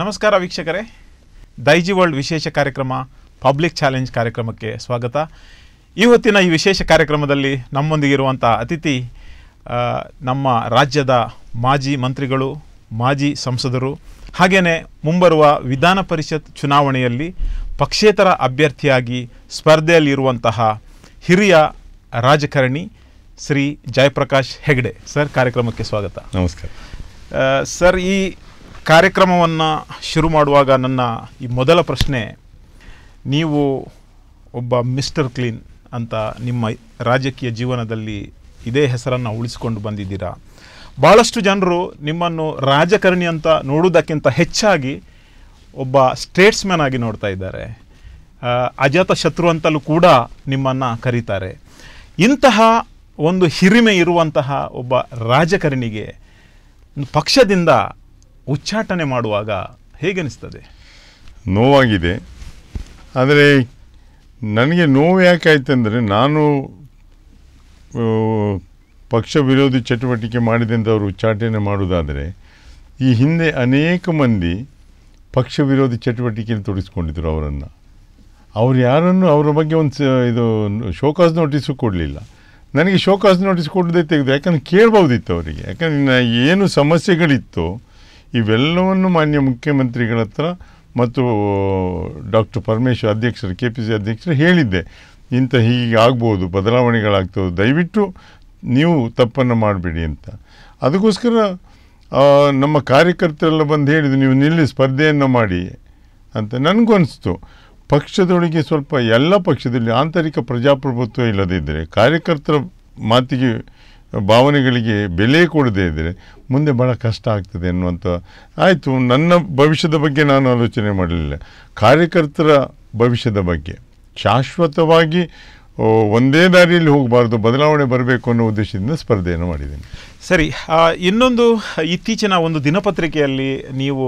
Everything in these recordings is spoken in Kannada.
ನಮಸ್ಕಾರ ವೀಕ್ಷಕರೇ. ದೈಜಿ ವರ್ಲ್ಡ್ ವಿಶೇಷ ಕಾರ್ಯಕ್ರಮ ಪಬ್ಲಿಕ್ ಚಾಲೆಂಜ್ ಕಾರ್ಯಕ್ರಮಕ್ಕೆ ಸ್ವಾಗತ. ಇವತ್ತಿನ ಈ ವಿಶೇಷ ಕಾರ್ಯಕ್ರಮದಲ್ಲಿ ನಮ್ಮೊಂದಿಗಿರುವಂಥ ಅತಿಥಿ ನಮ್ಮ ರಾಜ್ಯದ ಮಾಜಿ ಮಂತ್ರಿಗಳು ಮಾಜಿ ಸಂಸದರು ಹಾಗೆಯೇ ಮುಂಬರುವ ವಿಧಾನ ಪರಿಷತ್ ಚುನಾವಣೆಯಲ್ಲಿ ಪಕ್ಷೇತರ ಅಭ್ಯರ್ಥಿಯಾಗಿ ಸ್ಪರ್ಧೆಯಲ್ಲಿರುವಂತಹ ಹಿರಿಯ ರಾಜಕಾರಣಿ ಶ್ರೀ ಜಯಪ್ರಕಾಶ್ ಹೆಗ್ಡೆ. ಸರ್ ಕಾರ್ಯಕ್ರಮಕ್ಕೆ ಸ್ವಾಗತ. ನಮಸ್ಕಾರ. ಸರ್ ಈ ಕಾರ್ಯಕ್ರಮವನ್ನು ಶುರು ಮಾಡುವಾಗ ನನ್ನ ಈ ಮೊದಲ ಪ್ರಶ್ನೆ, ನೀವು ಒಬ್ಬ ಮಿಸ್ಟರ್ ಕ್ಲೀನ್ ಅಂತ ನಿಮ್ಮ ರಾಜಕೀಯ ಜೀವನದಲ್ಲಿ ಇದೇ ಹೆಸರನ್ನು ಉಳಿಸಿಕೊಂಡು ಬಂದಿದ್ದೀರಾ? ಭಾಳಷ್ಟು ಜನರು ನಿಮ್ಮನ್ನು ರಾಜಕಾರಣಿ ಅಂತ ನೋಡುವುದಕ್ಕಿಂತ ಹೆಚ್ಚಾಗಿ ಒಬ್ಬ ಸ್ಟೇಟ್ಸ್ಮನ್ ಆಗಿ ನೋಡ್ತಾ ಇದ್ದಾರೆ. ಅಜಾತ ಶತ್ರು ಅಂತಲೂ ಕೂಡ ನಿಮ್ಮನ್ನು ಕರೀತಾರೆ. ಇಂತಹ ಒಂದು ಹಿರಿಮೆ ಇರುವಂತಹ ಒಬ್ಬ ರಾಜಕಾರಣಿಗೆ ಪಕ್ಷದಿಂದ ಉಚ್ಚಾಟನೆ ಮಾಡುವಾಗ ಹೇಗನಿಸ್ತದೆ ನೋವಾಗಿದೆ. ಆದರೆ ನನಗೆ ನೋವು ಯಾಕಾಯ್ತು ಅಂದರೆ ನಾನು ಪಕ್ಷ ವಿರೋಧಿ ಚಟುವಟಿಕೆ ಮಾಡಿದೆ ಅಂತ ಅವರು ಉಚ್ಚಾಟನೆ ಮಾಡುವುದಾದರೆ, ಈ ಹಿಂದೆ ಅನೇಕ ಮಂದಿ ಪಕ್ಷ ವಿರೋಧಿ ಚಟುವಟಿಕೆಯಲ್ಲಿ ತೊಡಗಿಸ್ಕೊಂಡಿದ್ರು ಅವರನ್ನು. ಅವ್ರು ಯಾರನ್ನು ಅವರ ಬಗ್ಗೆ ಒಂದು ಇದು ಶೋಕಾಸ್ ನೋಟಿಸು ಕೊಡಲಿಲ್ಲ. ನನಗೆ ಶೋಕಾಸ್ ನೋಟಿಸ್ ಕೊಡದೆ ತೆಗೆದು, ಯಾಕಂದ್ರೆ ಕೇಳ್ಬೋದಿತ್ತು ಅವರಿಗೆ. ಯಾಕಂದ್ರೆ ಏನು ಸಮಸ್ಯೆಗಳಿತ್ತು ಇವೆಲ್ಲವನ್ನು ಮಾನ್ಯ ಮುಖ್ಯಮಂತ್ರಿಗಳ ಹತ್ರ ಮತ್ತು ಡಾಕ್ಟರ್ ಪರಮೇಶ್ವರ್ ಅಧ್ಯಕ್ಷರು ಕೆ ಪಿ ಸಿ ಅಧ್ಯಕ್ಷರು ಹೇಳಿದ್ದೆ. ಇಂಥ ಹೀಗೆ ಆಗ್ಬೋದು ಬದಲಾವಣೆಗಳಾಗ್ತದೆ ದಯವಿಟ್ಟು ನೀವು ತಪ್ಪನ್ನು ಮಾಡಬೇಡಿ ಅಂತ. ಅದಕ್ಕೋಸ್ಕರ ನಮ್ಮ ಕಾರ್ಯಕರ್ತರೆಲ್ಲ ಬಂದು ಹೇಳಿದ್ರು, ನೀವು ನಿಲ್ಲಿ, ಸ್ಪರ್ಧೆಯನ್ನು ಮಾಡಿ ಅಂತ ನನಗೂ ಅನಿಸ್ತು ಪಕ್ಷದೊಳಗೆ ಸ್ವಲ್ಪ ಎಲ್ಲ ಪಕ್ಷದಲ್ಲಿ ಆಂತರಿಕ ಪ್ರಜಾಪ್ರಭುತ್ವ ಇಲ್ಲದಿದ್ದರೆ ಕಾರ್ಯಕರ್ತರ ಮಾತಿಗೆ ಭಾವನೆಗಳಿಗೆ ಬೆಲೆ ಕೊಡದೇ ಇದ್ದರೆ ಮುಂದೆ ಭಾಳ ಕಷ್ಟ ಆಗ್ತದೆ ಅನ್ನುವಂಥ ಆಯಿತು, ನನ್ನ ಭವಿಷ್ಯದ ಬಗ್ಗೆ ನಾನು ಆಲೋಚನೆ ಮಾಡಲಿಲ್ಲ. ಕಾರ್ಯಕರ್ತರ ಭವಿಷ್ಯದ ಬಗ್ಗೆ. ಶಾಶ್ವತವಾಗಿ ಒಂದೇ ದಾರಿಯಲ್ಲಿ ಹೋಗಬಾರ್ದು, ಬದಲಾವಣೆ ಬರಬೇಕು ಅನ್ನೋ ಉದ್ದೇಶದಿಂದ ಸ್ಪರ್ಧೆಯನ್ನು ಮಾಡಿದ್ದೇನೆ. ಸರಿ ಇನ್ನೊಂದು, ಇತ್ತೀಚಿನ ಒಂದು ದಿನಪತ್ರಿಕೆಯಲ್ಲಿ ನೀವು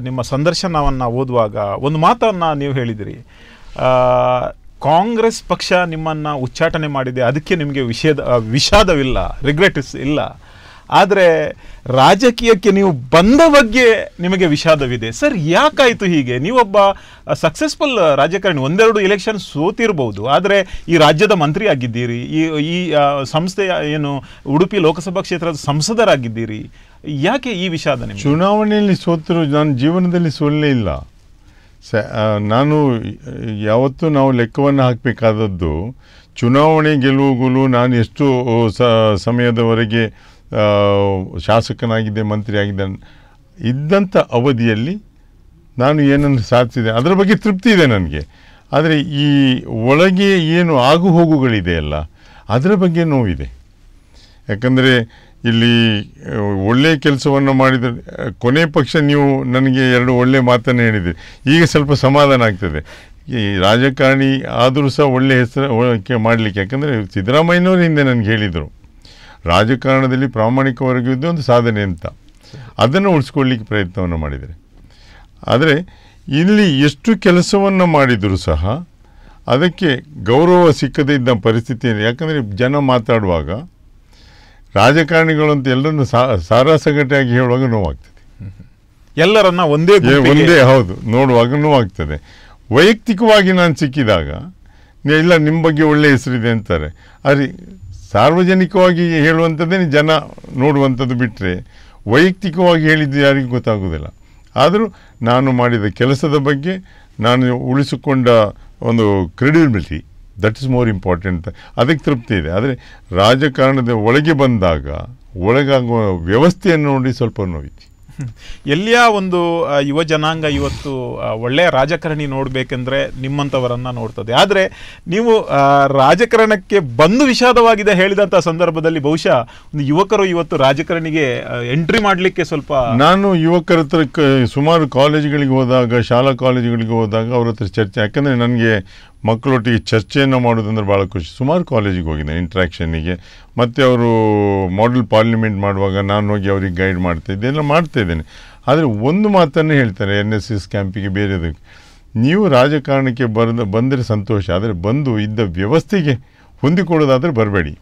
ನಿಮ್ಮ ಸಂದರ್ಶನವನ್ನು ಓದುವಾಗ ಒಂದು ಮಾತನ್ನು ನೀವು ಹೇಳಿದಿರಿ. ಕಾಂಗ್ರೆಸ್ ಪಕ್ಷ ನಿಮ್ಮನ್ನು ಉಚ್ಚಾಟನೆ ಮಾಡಿದೆ, ಅದಕ್ಕೆ ನಿಮಗೆ ವಿಷೇದ ವಿಷಾದವಿಲ್ಲ ರಿಗ್ರೆಟ್ಸ್ ಇಲ್ಲ. ಆದರೆ ರಾಜಕೀಯಕ್ಕೆ ನೀವು ಬಂದ ಬಗ್ಗೆ ನಿಮಗೆ ವಿಷಾದವಿದೆ. ಸರ್, ಯಾಕಾಯಿತು ಹೀಗೆ? ನೀವೊಬ್ಬ ಸಕ್ಸಸ್ಫುಲ್ ರಾಜಕಾರಣಿ, ಒಂದೆರಡು ಎಲೆಕ್ಷನ್ ಸೋತಿರ್ಬೋದು, ಆದರೆ ಈ ರಾಜ್ಯದ ಮಂತ್ರಿ ಆಗಿದ್ದೀರಿ, ಈ ಈ ಸಂಸ್ಥೆಯ, ಏನು, ಉಡುಪಿ ಲೋಕಸಭಾ ಕ್ಷೇತ್ರದ ಸಂಸದರಾಗಿದ್ದೀರಿ. ಯಾಕೆ ಈ ವಿಷಾದ ಚುನಾವಣೆಯಲ್ಲಿ ಸೋತಿರೋ ನಾನು ಜೀವನದಲ್ಲಿ ಸೋಲೇ ಇಲ್ಲ. ನಾನು ಯಾವತ್ತೂ ನಾವು ಲೆಕ್ಕವನ್ನು ಹಾಕಬೇಕಾದದ್ದು ಚುನಾವಣೆ ಗೆಲುವುಗಳು ನಾನು ಎಷ್ಟು ಸಮಯದವರೆಗೆ ಶಾಸಕನಾಗಿದ್ದೆ ಮಂತ್ರಿ ಆಗಿದ್ದೆ ಇದ್ದಂಥ ಅವಧಿಯಲ್ಲಿ ನಾನು ಏನನ್ನು ಸಾಧಿಸಿದೆ. ಅದರ ಬಗ್ಗೆ ತೃಪ್ತಿ ಇದೆ ನನಗೆ. ಆದರೆ ಈ ಒಳಗೆ ಏನು ಆಗು ಹೋಗುಗಳಿದೆಯಲ್ಲ ಅದರ ಬಗ್ಗೆ ನೋವಿದೆ. ಯಾಕಂದರೆ ಇಲ್ಲಿ ಒಳ್ಳೆಯ ಕೆಲಸವನ್ನು ಮಾಡಿದ ಕೊನೆ ಪಕ್ಷ ನೀವು ನನಗೆ ಎರಡು ಒಳ್ಳೆಯ ಮಾತನ್ನು ಹೇಳಿದ್ದೀರಿ ಈಗ ಸ್ವಲ್ಪ ಸಮಾಧಾನ ಆಗ್ತದೆ. ಈ ರಾಜಕಾರಣಿ ಆದರೂ ಸಹ ಒಳ್ಳೆಯ ಹೆಸರು ಮಾಡಲಿಕ್ಕೆ. ಯಾಕಂದರೆ ಸಿದ್ದರಾಮಯ್ಯನವರು ಹಿಂದೆ ನನಗೆ ಹೇಳಿದರು. ರಾಜಕಾರಣದಲ್ಲಿ ಪ್ರಾಮಾಣಿಕವಾಗಿದ್ದು ಒಂದು ಸಾಧನೆ ಅಂತ. ಅದನ್ನು ಉಳಿಸ್ಕೊಳ್ಳಿಕ್ಕೆ ಪ್ರಯತ್ನವನ್ನು ಮಾಡಿದರೆ. ಆದರೆ, ಇಲ್ಲಿ ಎಷ್ಟು ಕೆಲಸವನ್ನು ಮಾಡಿದರೂ ಸಹ ಅದಕ್ಕೆ ಗೌರವ ಸಿಕ್ಕದೇ ಇದ್ದ ಪರಿಸ್ಥಿತಿ ಯಾಕಂದರೆ ಜನ ಮಾತಾಡುವಾಗ ರಾಜಕಾರಣಿಗಳು ಅಂತ ಎಲ್ಲರನ್ನು ಸಾ ಸಾರಾಸಗಟಾಗಿ ಹೇಳುವಾಗ ನೋವಾಗ್ತದೆ. ಎಲ್ಲರನ್ನ ಒಂದೇ ಒಂದೇ ಹೌದು ನೋಡುವಾಗ ನೋವಾಗ್ತದೆ. ವೈಯಕ್ತಿಕವಾಗಿ ನಾನು ಸಿಕ್ಕಿದಾಗ ಇಲ್ಲ ನಿಮ್ಮ ಬಗ್ಗೆ ಒಳ್ಳೆಯ ಹೆಸರಿದೆ ಅಂತಾರೆ. ಆದರೆ ಸಾರ್ವಜನಿಕವಾಗಿ ಹೇಳುವಂಥದ್ದೇ ಜನ ನೋಡುವಂಥದ್ದು ಬಿಟ್ಟರೆ ವೈಯಕ್ತಿಕವಾಗಿ ಹೇಳಿದ್ದು ಯಾರಿಗೂ ಗೊತ್ತಾಗೋದಿಲ್ಲ. ಆದರೂ ನಾನು ಮಾಡಿದ ಕೆಲಸದ ಬಗ್ಗೆ ನಾನು ಉಳಿಸಿಕೊಂಡ ಒಂದು credibility that is more important ಅದಕ್ಕೆ ತೃಪ್ತಿ ಇದೆ. ಆದರೆ ರಾಜಕಾರಣದ ಒಳಗೆ ಬಂದಾಗ ಒಳಗಾಗುವ ವ್ಯವಸ್ಥೆಯನ್ನು ನೋಡಿ ಸ್ವಲ್ಪ ನೋವಿತಿ. ಎಲ್ಲಿಯ ಒಂದು ಯುವ ಜನಾಂಗ ಇವತ್ತು ಒಳ್ಳೆಯ ರಾಜಕಾರಣಿ ನೋಡಬೇಕೆಂದ್ರೆ ನಿಮ್ಮಂಥವರನ್ನು ನೋಡ್ತದೆ. ಆದರೆ ನೀವು ರಾಜಕಾರಣಕ್ಕೆ ಬಂದು ವಿಷಾದವಾಗಿದೆ ಹೇಳಿದಂಥ ಸಂದರ್ಭದಲ್ಲಿ ಬಹುಶಃ ಒಂದು ಯುವಕರು ಇವತ್ತು ರಾಜಕಾರಣಿಗೆ ಎಂಟ್ರಿ ಮಾಡಲಿಕ್ಕೆ ಸ್ವಲ್ಪ ನಾನು ಯುವಕರ ಹತ್ರ ಸುಮಾರು ಕಾಲೇಜುಗಳಿಗೆ ಹೋದಾಗ ಶಾಲಾ ಕಾಲೇಜುಗಳಿಗೆ ಹೋದಾಗ ಅವ್ರ ಹತ್ರ ಚರ್ಚೆ. ಯಾಕಂದರೆ ನನಗೆ ಮಕ್ಕಳೊಟ್ಟಿಗೆ ಚರ್ಚೆಯನ್ನು ಮಾಡೋದಂದ್ರೆ ಭಾಳ ಖುಷಿ. ಸುಮಾರು ಕಾಲೇಜಿಗೆ ಹೋಗಿದ್ದೇನೆ ಇಂಟ್ರಾಕ್ಷನಿಗೆ ಮತ್ತು ಅವರು ಮಾಡಲ್ ಪಾರ್ಲಿಮೆಂಟ್ ಮಾಡುವಾಗ ನಾನು ಹೋಗಿ ಅವ್ರಿಗೆ ಗೈಡ್ ಮಾಡ್ತಾ ಇದ್ದೆ, ಎಲ್ಲ ಮಾಡ್ತಾ ಇದ್ದೇನೆ. ಆದರೆ ಒಂದು ಮಾತನ್ನು ಹೇಳ್ತಾರೆ ಎನ್ ಎಸ್ ಎಸ್ ಕ್ಯಾಂಪಿಗೆ ಬೇರೆದಕ್ಕೆ ನೀವು ರಾಜಕಾರಣಕ್ಕೆ ಬರೆದ, ಬಂದರೆ ಸಂತೋಷ, ಆದರೆ ಬಂದು ಇದ್ದ ವ್ಯವಸ್ಥೆಗೆ ಹೊಂದಿಕೊಳ್ಳೋದಾದರೆ ಬರಬೇಡಿ.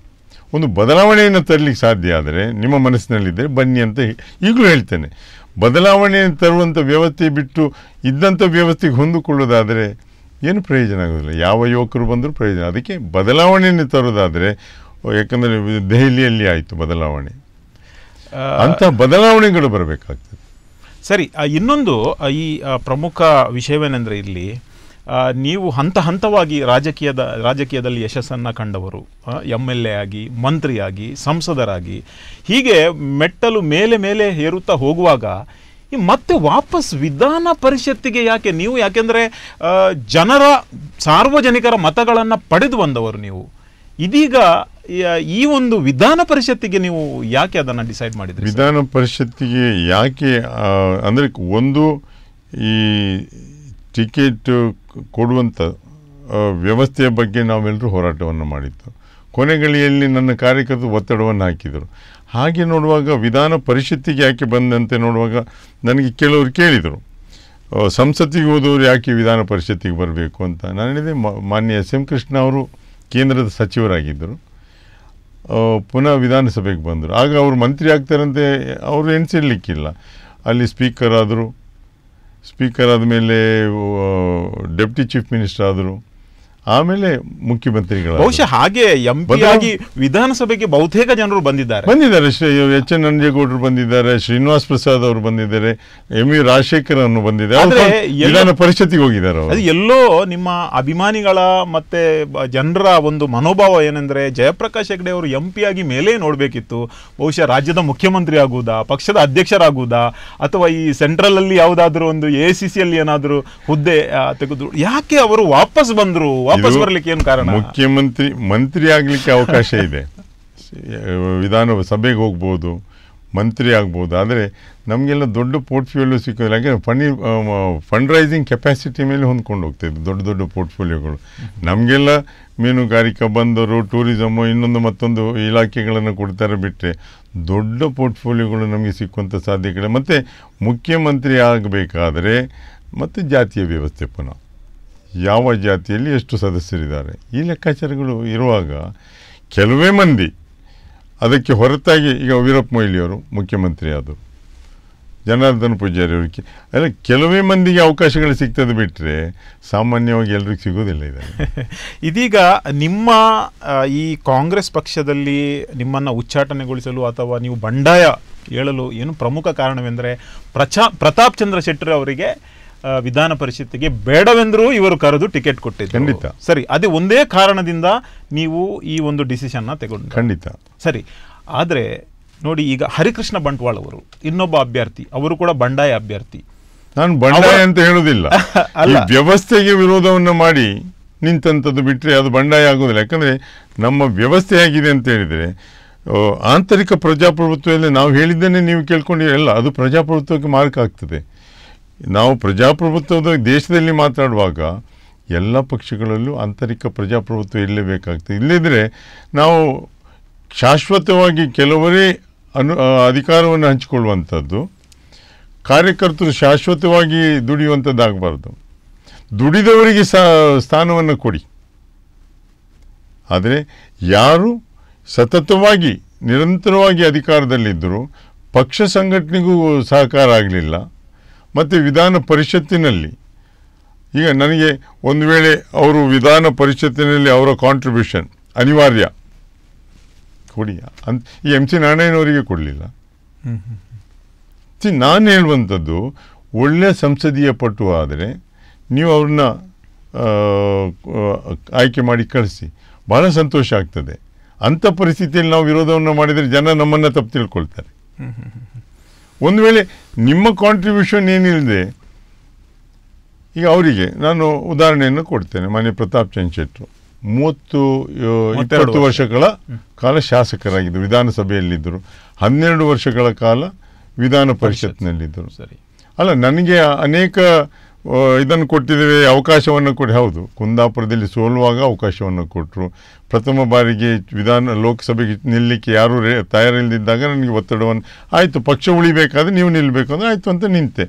ಒಂದು ಬದಲಾವಣೆಯನ್ನು ತರಲಿಕ್ಕೆ ಸಾಧ್ಯ ಆದರೆ, ನಿಮ್ಮ ಮನಸ್ಸಿನಲ್ಲಿದ್ದರೆ ಬನ್ನಿ ಅಂತ ಈಗಲೂ ಹೇಳ್ತೇನೆ. ಬದಲಾವಣೆಯನ್ನು ತರುವಂಥ ವ್ಯವಸ್ಥೆ ಬಿಟ್ಟು ಇದ್ದಂಥ ವ್ಯವಸ್ಥೆಗೆ ಹೊಂದಿಕೊಳ್ಳೋದಾದರೆ ಏನು ಪ್ರಯೋಜನ ಆಗೋದಿಲ್ಲ. ಯಾವ ಯುವಕರು ಬಂದರೂ ಪ್ರಯೋಜನ. ಅದಕ್ಕೆ ಬದಲಾವಣೆಯನ್ನು ತರೋದಾದರೆ ಯಾಕಂದರೆ ದೆಹಲಿಯಲ್ಲಿ ಆಯಿತು ಬದಲಾವಣೆ. ಅಂತ ಅಂಥ ಬದಲಾವಣೆಗಳು ಬರಬೇಕಾಗ್ತದೆ. ಸರಿ ಇನ್ನೊಂದು ಈ ಪ್ರಮುಖ ವಿಷಯವೇನೆಂದರೆ ಇಲ್ಲಿ ನೀವು ಹಂತ ಹಂತವಾಗಿ ರಾಜಕೀಯದ ರಾಜಕೀಯದಲ್ಲಿ ಯಶಸ್ಸನ್ನು ಕಂಡವರು ಎಂ ಎಲ್ ಎ ಆಗಿ ಮಂತ್ರಿಯಾಗಿ ಸಂಸದರಾಗಿ ಹೀಗೆ ಮೆಟ್ಟಲು ಮೇಲೆ ಮೇಲೆ ಏರುತ್ತಾ ಹೋಗುವಾಗ ಮತ್ತೆ ವಾಪಸ್ ವಿಧಾನ ಪರಿಷತ್ತಿಗೆ ಯಾಕೆ? ನೀವು ಯಾಕೆಂದರೆ ಜನರ, ಸಾರ್ವಜನಿಕರ ಮತಗಳನ್ನು ಪಡೆದು ಬಂದವರು ನೀವು. ಇದೀಗ, ಈ- ಒಂದು ವಿಧಾನ ಪರಿಷತ್ತಿಗೆ ನೀವು ಯಾಕೆ ಅದನ್ನು ಡಿಸೈಡ್ ಮಾಡಿದ್ರಿ ವಿಧಾನ ಪರಿಷತ್ತಿಗೆ ಯಾಕೆ ಅಂದರೆ ಒಂದು ಈ ಟಿಕೆಟ್ ಕೊಡುವಂಥ ವ್ಯವಸ್ಥೆಯ ಬಗ್ಗೆ ನಾವೆಲ್ಲರೂ ಹೋರಾಟವನ್ನು ಮಾಡಿದ್ದು. ಕೊನೆಗಳಿಯಲ್ಲಿ ನನ್ನ ಕಾರ್ಯಕರ್ತರು ಒತ್ತಡವನ್ನು ಹಾಕಿದರು. ಹಾಗೆ ನೋಡುವಾಗ ವಿಧಾನ ಪರಿಷತ್ತಿಗೆ ಯಾಕೆ ಬಂದಂತೆ ನೋಡುವಾಗ ನನಗೆ ಕೆಲವರು ಕೇಳಿದರು. ಸಂಸತ್ತಿಗೆ ಹೋದವರು ಯಾಕೆ ವಿಧಾನ ಪರಿಷತ್ತಿಗೆ ಬರಬೇಕು ಅಂತ. ನಾನು ಹೇಳಿದೆ ಮಾನ್ಯ ಎಸ್ ಎಂ ಕೃಷ್ಣ ಅವರು ಕೇಂದ್ರದ ಸಚಿವರಾಗಿದ್ದರು. ಪುನಃ ವಿಧಾನಸಭೆಗೆ ಬಂದರು. ಆಗ ಅವರು ಮಂತ್ರಿ ಆಗ್ತಾರಂತೆ, ಅವರು ಎಣಿಸಿಡ್ಲಿಕ್ಕಿಲ್ಲ ಅಲ್ಲಿ ಸ್ಪೀಕರ್ ಆದರು. ಸ್ಪೀಕರ್ ಆದಮೇಲೆ ಡೆಪ್ಟಿ ಚೀಫ್ ಮಿನಿಸ್ಟರ್ ಆದರು. ಆಮೇಲೆ ಮುಖ್ಯಮಂತ್ರಿಗಳು ಬಹುಶಃ ಹಾಗೆ ಎಂ ಪಿ ಆಗಿ ವಿಧಾನಸಭೆಗೆ ಬಹುತೇಕ ಜನರು ಬಂದಿದ್ದಾರೆ. ಬಂದಿದ್ದಾರೆ. ಎಚ್ ಎನ್ ನಂಜೇಗೌಡರು ಬಂದಿದ್ದಾರೆ ಶ್ರೀನಿವಾಸ್ ಪ್ರಸಾದ್ ಅವರು ಬಂದಿದ್ದಾರೆ ಎಂ ವಿ ರಾಜಶೇಖರ್ ಅನ್ನು ಬಂದಿದ್ದಾರೆ. ವಿಧಾನ ಪರಿಷತ್ತಿಗೆ ಹೋಗಿದ್ದಾರೆ ಅದು ಎಲ್ಲೋ ನಿಮ್ಮ ಅಭಿಮಾನಿಗಳ ಮತ್ತೆ ಜನರ ಒಂದು ಮನೋಭಾವ ಏನೆಂದ್ರೆ ಜಯಪ್ರಕಾಶ್ ಹೆಗ್ಡೆ ಅವರು ಎಂ ಪಿ ಆಗಿ ಮೇಲೆ ನೋಡಬೇಕಿತ್ತು. ಬಹುಶಃ ರಾಜ್ಯದ ಮುಖ್ಯಮಂತ್ರಿ ಆಗುವುದಾ ಪಕ್ಷದ ಅಧ್ಯಕ್ಷರಾಗುವುದಾ ಅಥವಾ ಈ ಸೆಂಟ್ರಲ್ ಅಲ್ಲಿ ಯಾವುದಾದ್ರೂ ಒಂದು ಎ ಸಿ ಸಿ ಅಲ್ಲಿ ಏನಾದರೂ ಹುದ್ದೆ ತೆಗೆದು ಯಾಕೆ ಅವರು ವಾಪಸ್ ಬಂದ್ರು? ವಾಪಸ್ ಬರ್ಲಿಕ್ಕೆ ಏನು ಕಾರಣ? ಮುಖ್ಯಮಂತ್ರಿ ಮಂತ್ರಿ ಆಗಲಿಕ್ಕೆ ಅವಕಾಶ ಇದೆ. ವಿಧಾನ ಸಭೆಗೆ ಹೋಗ್ಬೋದು ಮಂತ್ರಿ ಆಗ್ಬೋದು. ಆದರೆ ನಮಗೆಲ್ಲ ದೊಡ್ಡ ಪೋರ್ಟ್ಫೋಲಿಯೋ ಸಿಕ್ಕೋದಿಲ್ಲ ಯಾಕೆಂದರೆ ಫಂಡಿ ಫಂಡ್ ರೈಸಿಂಗ್ ಕೆಪಾಸಿಟಿ ಮೇಲೆ ಹೊಂದ್ಕೊಂಡು ಹೋಗ್ತಾಯಿದೆ ದೊಡ್ಡ ದೊಡ್ಡ ಪೋರ್ಟ್ಫೋಲಿಯೋಗಳು. ನಮಗೆಲ್ಲ ಮೀನುಗಾರಿಕೆ ಬಂದರು ಟೂರಿಸಮು ಇನ್ನೊಂದು ಮತ್ತೊಂದು ಇಲಾಖೆಗಳನ್ನು ಕೊಡ್ತಾರೆ ಬಿಟ್ಟರೆ ದೊಡ್ಡ ಪೋರ್ಟ್ಫೋಲಿಯೋಗಳು ನಮಗೆ ಸಿಕ್ಕುವಂಥ ಸಾಧ್ಯತೆಗಳು ಮತ್ತು ಮುಖ್ಯಮಂತ್ರಿ ಆಗಬೇಕಾದರೆ ಮತ್ತು ಜಾತಿಯ ವ್ಯವಸ್ಥೆ ಪುನಃ. ಯಾವ ಜಾತಿಯಲ್ಲಿ ಎಷ್ಟು ಸದಸ್ಯರಿದ್ದಾರೆ? ಈ ಲೆಕ್ಕಾಚಾರಗಳು ಇರುವಾಗ ಕೆಲವೇ ಮಂದಿ ಅದಕ್ಕೆ ಹೊರತಾಗಿ ಈಗ ವೀರಪ್ಪ ಮೊಯ್ಲಿಯವರು ಮುಖ್ಯಮಂತ್ರಿ ಆದರು ಜನಾರ್ದನ್ ಪೂಜಾರಿ ಅವರಿಗೆ. ಅಲ್ಲ, ಕೆಲವೇ ಮಂದಿಗೆ ಅವಕಾಶಗಳು ಸಿಗ್ತದೆ ಬಿಟ್ಟರೆ ಸಾಮಾನ್ಯವಾಗಿ ಎಲ್ರಿಗೂ ಸಿಗೋದಿಲ್ಲ ಇದೆ. ಇದೀಗ ನಿಮ್ಮ ಈ ಕಾಂಗ್ರೆಸ್ ಪಕ್ಷದಲ್ಲಿ ನಿಮ್ಮನ್ನು ಉಚ್ಚಾಟನೆಗೊಳಿಸಲು ಅಥವಾ ನೀವು ಬಂಡಾಯ ಹೇಳಲು ಏನು ಪ್ರಮುಖ ಕಾರಣವೆಂದರೆ ಪ್ರಚಾ, ಪ್ರತಾಪ್ ಚಂದ್ರ ಶೆಟ್ಟರ್ ಅವರಿಗೆ ವಿಧಾನ ಪರಿಷತ್ತಿಗೆ ಬೇಡವೆಂದರೂ ಇವರು ಕರೆದು ಟಿಕೆಟ್ ಕೊಟ್ಟಿದ್ದು ಖಂಡಿತ. ಸರಿ ಅದೇ ಒಂದೇ ಕಾರಣದಿಂದ ನೀವು ಈ ಒಂದು ಡಿಸಿಷನ್ನ ತಗೊಂಡು ಖಂಡಿತ. ಸರಿ ಆದರೆ ನೋಡಿ ಈಗ ಹರಿಕೃಷ್ಣ ಬಂಟ್ವಾಳ್ ಅವರು ಇನ್ನೊಬ್ಬ ಅಭ್ಯರ್ಥಿ ಅವರು ಕೂಡ ಬಂಡಾಯ ಅಭ್ಯರ್ಥಿ. ನಾನು ಬಂಡಾಯ ಅಂತ ಹೇಳುವುದಿಲ್ಲ ವ್ಯವಸ್ಥೆಗೆ ವಿರೋಧವನ್ನು ಮಾಡಿ ನಿಂತಂಥದ್ದು ಬಿಟ್ಟರೆ ಅದು ಬಂಡಾಯ ಆಗೋದಿಲ್ಲ. ಯಾಕಂದರೆ ನಮ್ಮ ವ್ಯವಸ್ಥೆ ಆಗಿದೆ ಅಂತ ಹೇಳಿದರೆ ಆಂತರಿಕ ಪ್ರಜಾಪ್ರಭುತ್ವದಲ್ಲಿ ನಾವು ಹೇಳಿದ್ದನ್ನೇ ನೀವು ಕೇಳ್ಕೊಂಡಿರಲ್ಲ ಅದು ಪ್ರಜಾಪ್ರಭುತ್ವಕ್ಕೆ ಮಾರ್ಕ್ ಆಗ್ತದೆ. ನಾವು ಪ್ರಜಾಪ್ರಭುತ್ವದ ದೇಶದಲ್ಲಿ ಮಾತಾಡುವಾಗ ಎಲ್ಲ ಪಕ್ಷಗಳಲ್ಲೂ ಆಂತರಿಕ ಪ್ರಜಾಪ್ರಭುತ್ವ ಇರಲೇಬೇಕಾಗ್ತದೆ. ಇಲ್ಲದಿದ್ದರೆ ನಾವು ಶಾಶ್ವತವಾಗಿ ಕೆಲವರೇ ಅನು ಅಧಿಕಾರವನ್ನು ಹಂಚಿಕೊಳ್ಳುವಂಥದ್ದು, ಕಾರ್ಯಕರ್ತರು ಶಾಶ್ವತವಾಗಿ ದುಡಿಯುವಂಥದ್ದಾಗಬಾರ್ದು. ದುಡಿದವರಿಗೆ ಸ್ಥಾನವನ್ನು ಕೊಡಿ. ಆದರೆ ಯಾರು ಸತತವಾಗಿ, ನಿರಂತರವಾಗಿ ಅಧಿಕಾರದಲ್ಲಿದ್ದರೂ ಪಕ್ಷ ಸಂಘಟನೆಗೂ ಸಹಕಾರ ಆಗಲಿಲ್ಲ. ಮತ್ತು ವಿಧಾನ ಪರಿಷತ್ತಿನಲ್ಲಿ. ಈಗ ನನಗೆ ಒಂದು ವೇಳೆ ಅವರು ವಿಧಾನ ಪರಿಷತ್ತಿನಲ್ಲಿ ಅವರ ಕಾಂಟ್ರಿಬ್ಯೂಷನ್ ಅನಿವಾರ್ಯ. ಕೊಡಿ. ಅಂತ ಈ ಎಂ ಸಿ ನಾರಾಯಣವರಿಗೆ ಕೊಡಲಿಲ್ಲ. ಸಿ ನಾನು ಹೇಳುವಂಥದ್ದು ಒಳ್ಳೆಯ ಸಂಸದೀಯ ಪಟು ಆದರೆ ನೀವು ಅವ್ರನ್ನ ಆಯ್ಕೆ ಮಾಡಿ ಕಳಿಸಿ. ಬಹಳ ಸಂತೋಷ ಆಗ್ತದೆ. ಅಂಥ ಪರಿಸ್ಥಿತಿಯಲ್ಲಿ ನಾವು ವಿರೋಧವನ್ನು ಮಾಡಿದರೆ ಜನ ನಮ್ಮನ್ನು ತಪ್ಪು ತಿಳ್ಕೊಳ್ತಾರೆ. ಒಂದು ವೇಳೆ ನಿಮ್ಮ ಕಾಂಟ್ರಿಬ್ಯೂಷನ್ ಏನಿಲ್ಲದೆ ಈಗ ಅವರಿಗೆ ನಾನು ಉದಾಹರಣೆಯನ್ನು ಕೊಡ್ತೇನೆ ಮನೆ ಪ್ರತಾಪ್ ಚಂದ್ ಶೆಟ್ಟರು ಮೂವತ್ತು ಇಪ್ಪತ್ತು ವರ್ಷ. ವರ್ಷಗಳ ಕಾಲ ಶಾಸಕರಾಗಿದ್ದರು ವಿಧಾನಸಭೆಯಲ್ಲಿದ್ದರು. ಹನ್ನೆರಡು ವರ್ಷಗಳ ಕಾಲ ವಿಧಾನ ಪರಿಷತ್ನಲ್ಲಿದ್ದರು. ಸರಿ. ಅಲ್ಲ ನನಗೆ ಅನೇಕ ಇದನ್ನು ಕೊಟ್ಟಿದ್ದೇವೆ, ಅವಕಾಶವನ್ನು ಕೊಡಿ, ಹೌದು. ಕುಂದಾಪುರದಲ್ಲಿ ಸೋಲುವಾಗ ಅವಕಾಶವನ್ನು ಕೊಟ್ಟರು ಪ್ರಥಮ ಬಾರಿಗೆ ವಿಧಾನ, ಲೋಕಸಭೆಗೆ ನಿಲ್ಲಲಿಕ್ಕೆ ಯಾರೂ ರೇ, ತಯಾರಿಲ್ಲದಿದ್ದಾಗ ನನಗೆ ಒತ್ತಡವನ್ನು, ಆಯಿತು, ಪಕ್ಷ ಉಳಿಬೇಕಾದ್ರೆ ನೀವು ನಿಲ್ಲಬೇಕು ಅಂದರೆ ಆಯಿತು ಅಂತ ನಿಂತೆ.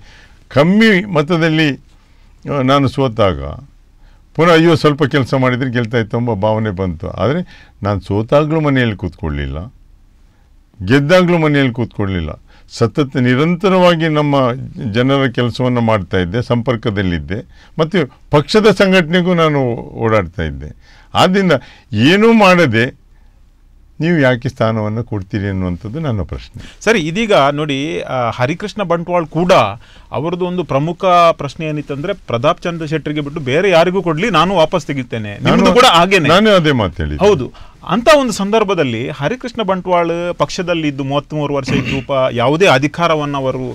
ಕಮ್ಮಿ ಮತದಲ್ಲಿ ನಾನು ಸೋತಾಗ, ಪುನಃ ಅಯ್ಯೋ, ಸ್ವಲ್ಪ ಕೆಲಸ ಮಾಡಿದರೆ ಗೆಲ್ತಾ ಇತ್ತು ಎಂಬ ಭಾವನೆ ಬಂತು. ಆದರೆ ನಾನು ಸೋತಾಗಲೂ ಮನೆಯಲ್ಲಿ ಕೂತ್ಕೊಳ್ಳಲಿಲ್ಲ ಗೆದ್ದಾಗಲೂ ಮನೆಯಲ್ಲಿ ಕೂತ್ಕೊಳ್ಳಿಲ್ಲ. ಸತತ ನಿರಂತರವಾಗಿ ನಮ್ಮ ಜನರ ಕೆಲಸವನ್ನು ಮಾಡ್ತಾ ಇದ್ದೆ, ಸಂಪರ್ಕದಲ್ಲಿದ್ದೆ. ಮತ್ತು ಪಕ್ಷದ ಸಂಘಟನೆಗೂ ನಾನು ಓಡಾಡ್ತಾ ಇದ್ದೆ. ಆದ್ದರಿಂದ ಏನೂ ಮಾಡದೆ ನೀವು ಯಾಕೆ ಸ್ಥಾನವನ್ನು ಕೊಡ್ತೀರಿ ಅನ್ನುವಂಥದ್ದು ನನ್ನ ಪ್ರಶ್ನೆ. ಸರಿ ಇದೀಗ ನೋಡಿ ಹರಿಕೃಷ್ಣ ಬಂಟ್ವಾಳ್ ಕೂಡ ಅವರದ್ದು ಒಂದು ಪ್ರಮುಖ ಪ್ರಶ್ನೆ ಏನಿತ್ತಂದ್ರೆ ಪ್ರತಾಪ್ ಚಂದ್ರ ಶೆಟ್ಟರಿಗೆ ಬಿಟ್ಟು ಬೇರೆ ಯಾರಿಗೂ ಕೊಡ್ಲಿ ನಾನು ವಾಪಸ್ ತೆಗಿತೇನೆ. ನಾನು ಕೂಡ ಹಾಗೇನೆ. ನಾನು ಅದೇ ಮಾತು ಹೇಳಿ ಹೌದು. ಅಂತ ಒಂದು ಸಂದರ್ಭದಲ್ಲಿ ಹರಿಕೃಷ್ಣ ಬಂಟ್ವಾಳ್ ಪಕ್ಷದಲ್ಲಿ ಇದ್ದು ಮೂವತ್ತ್ಮೂರು ವರ್ಷ ಇದ್ದೂಪ ಯಾವುದೇ ಅಧಿಕಾರವನ್ನು ಅವರು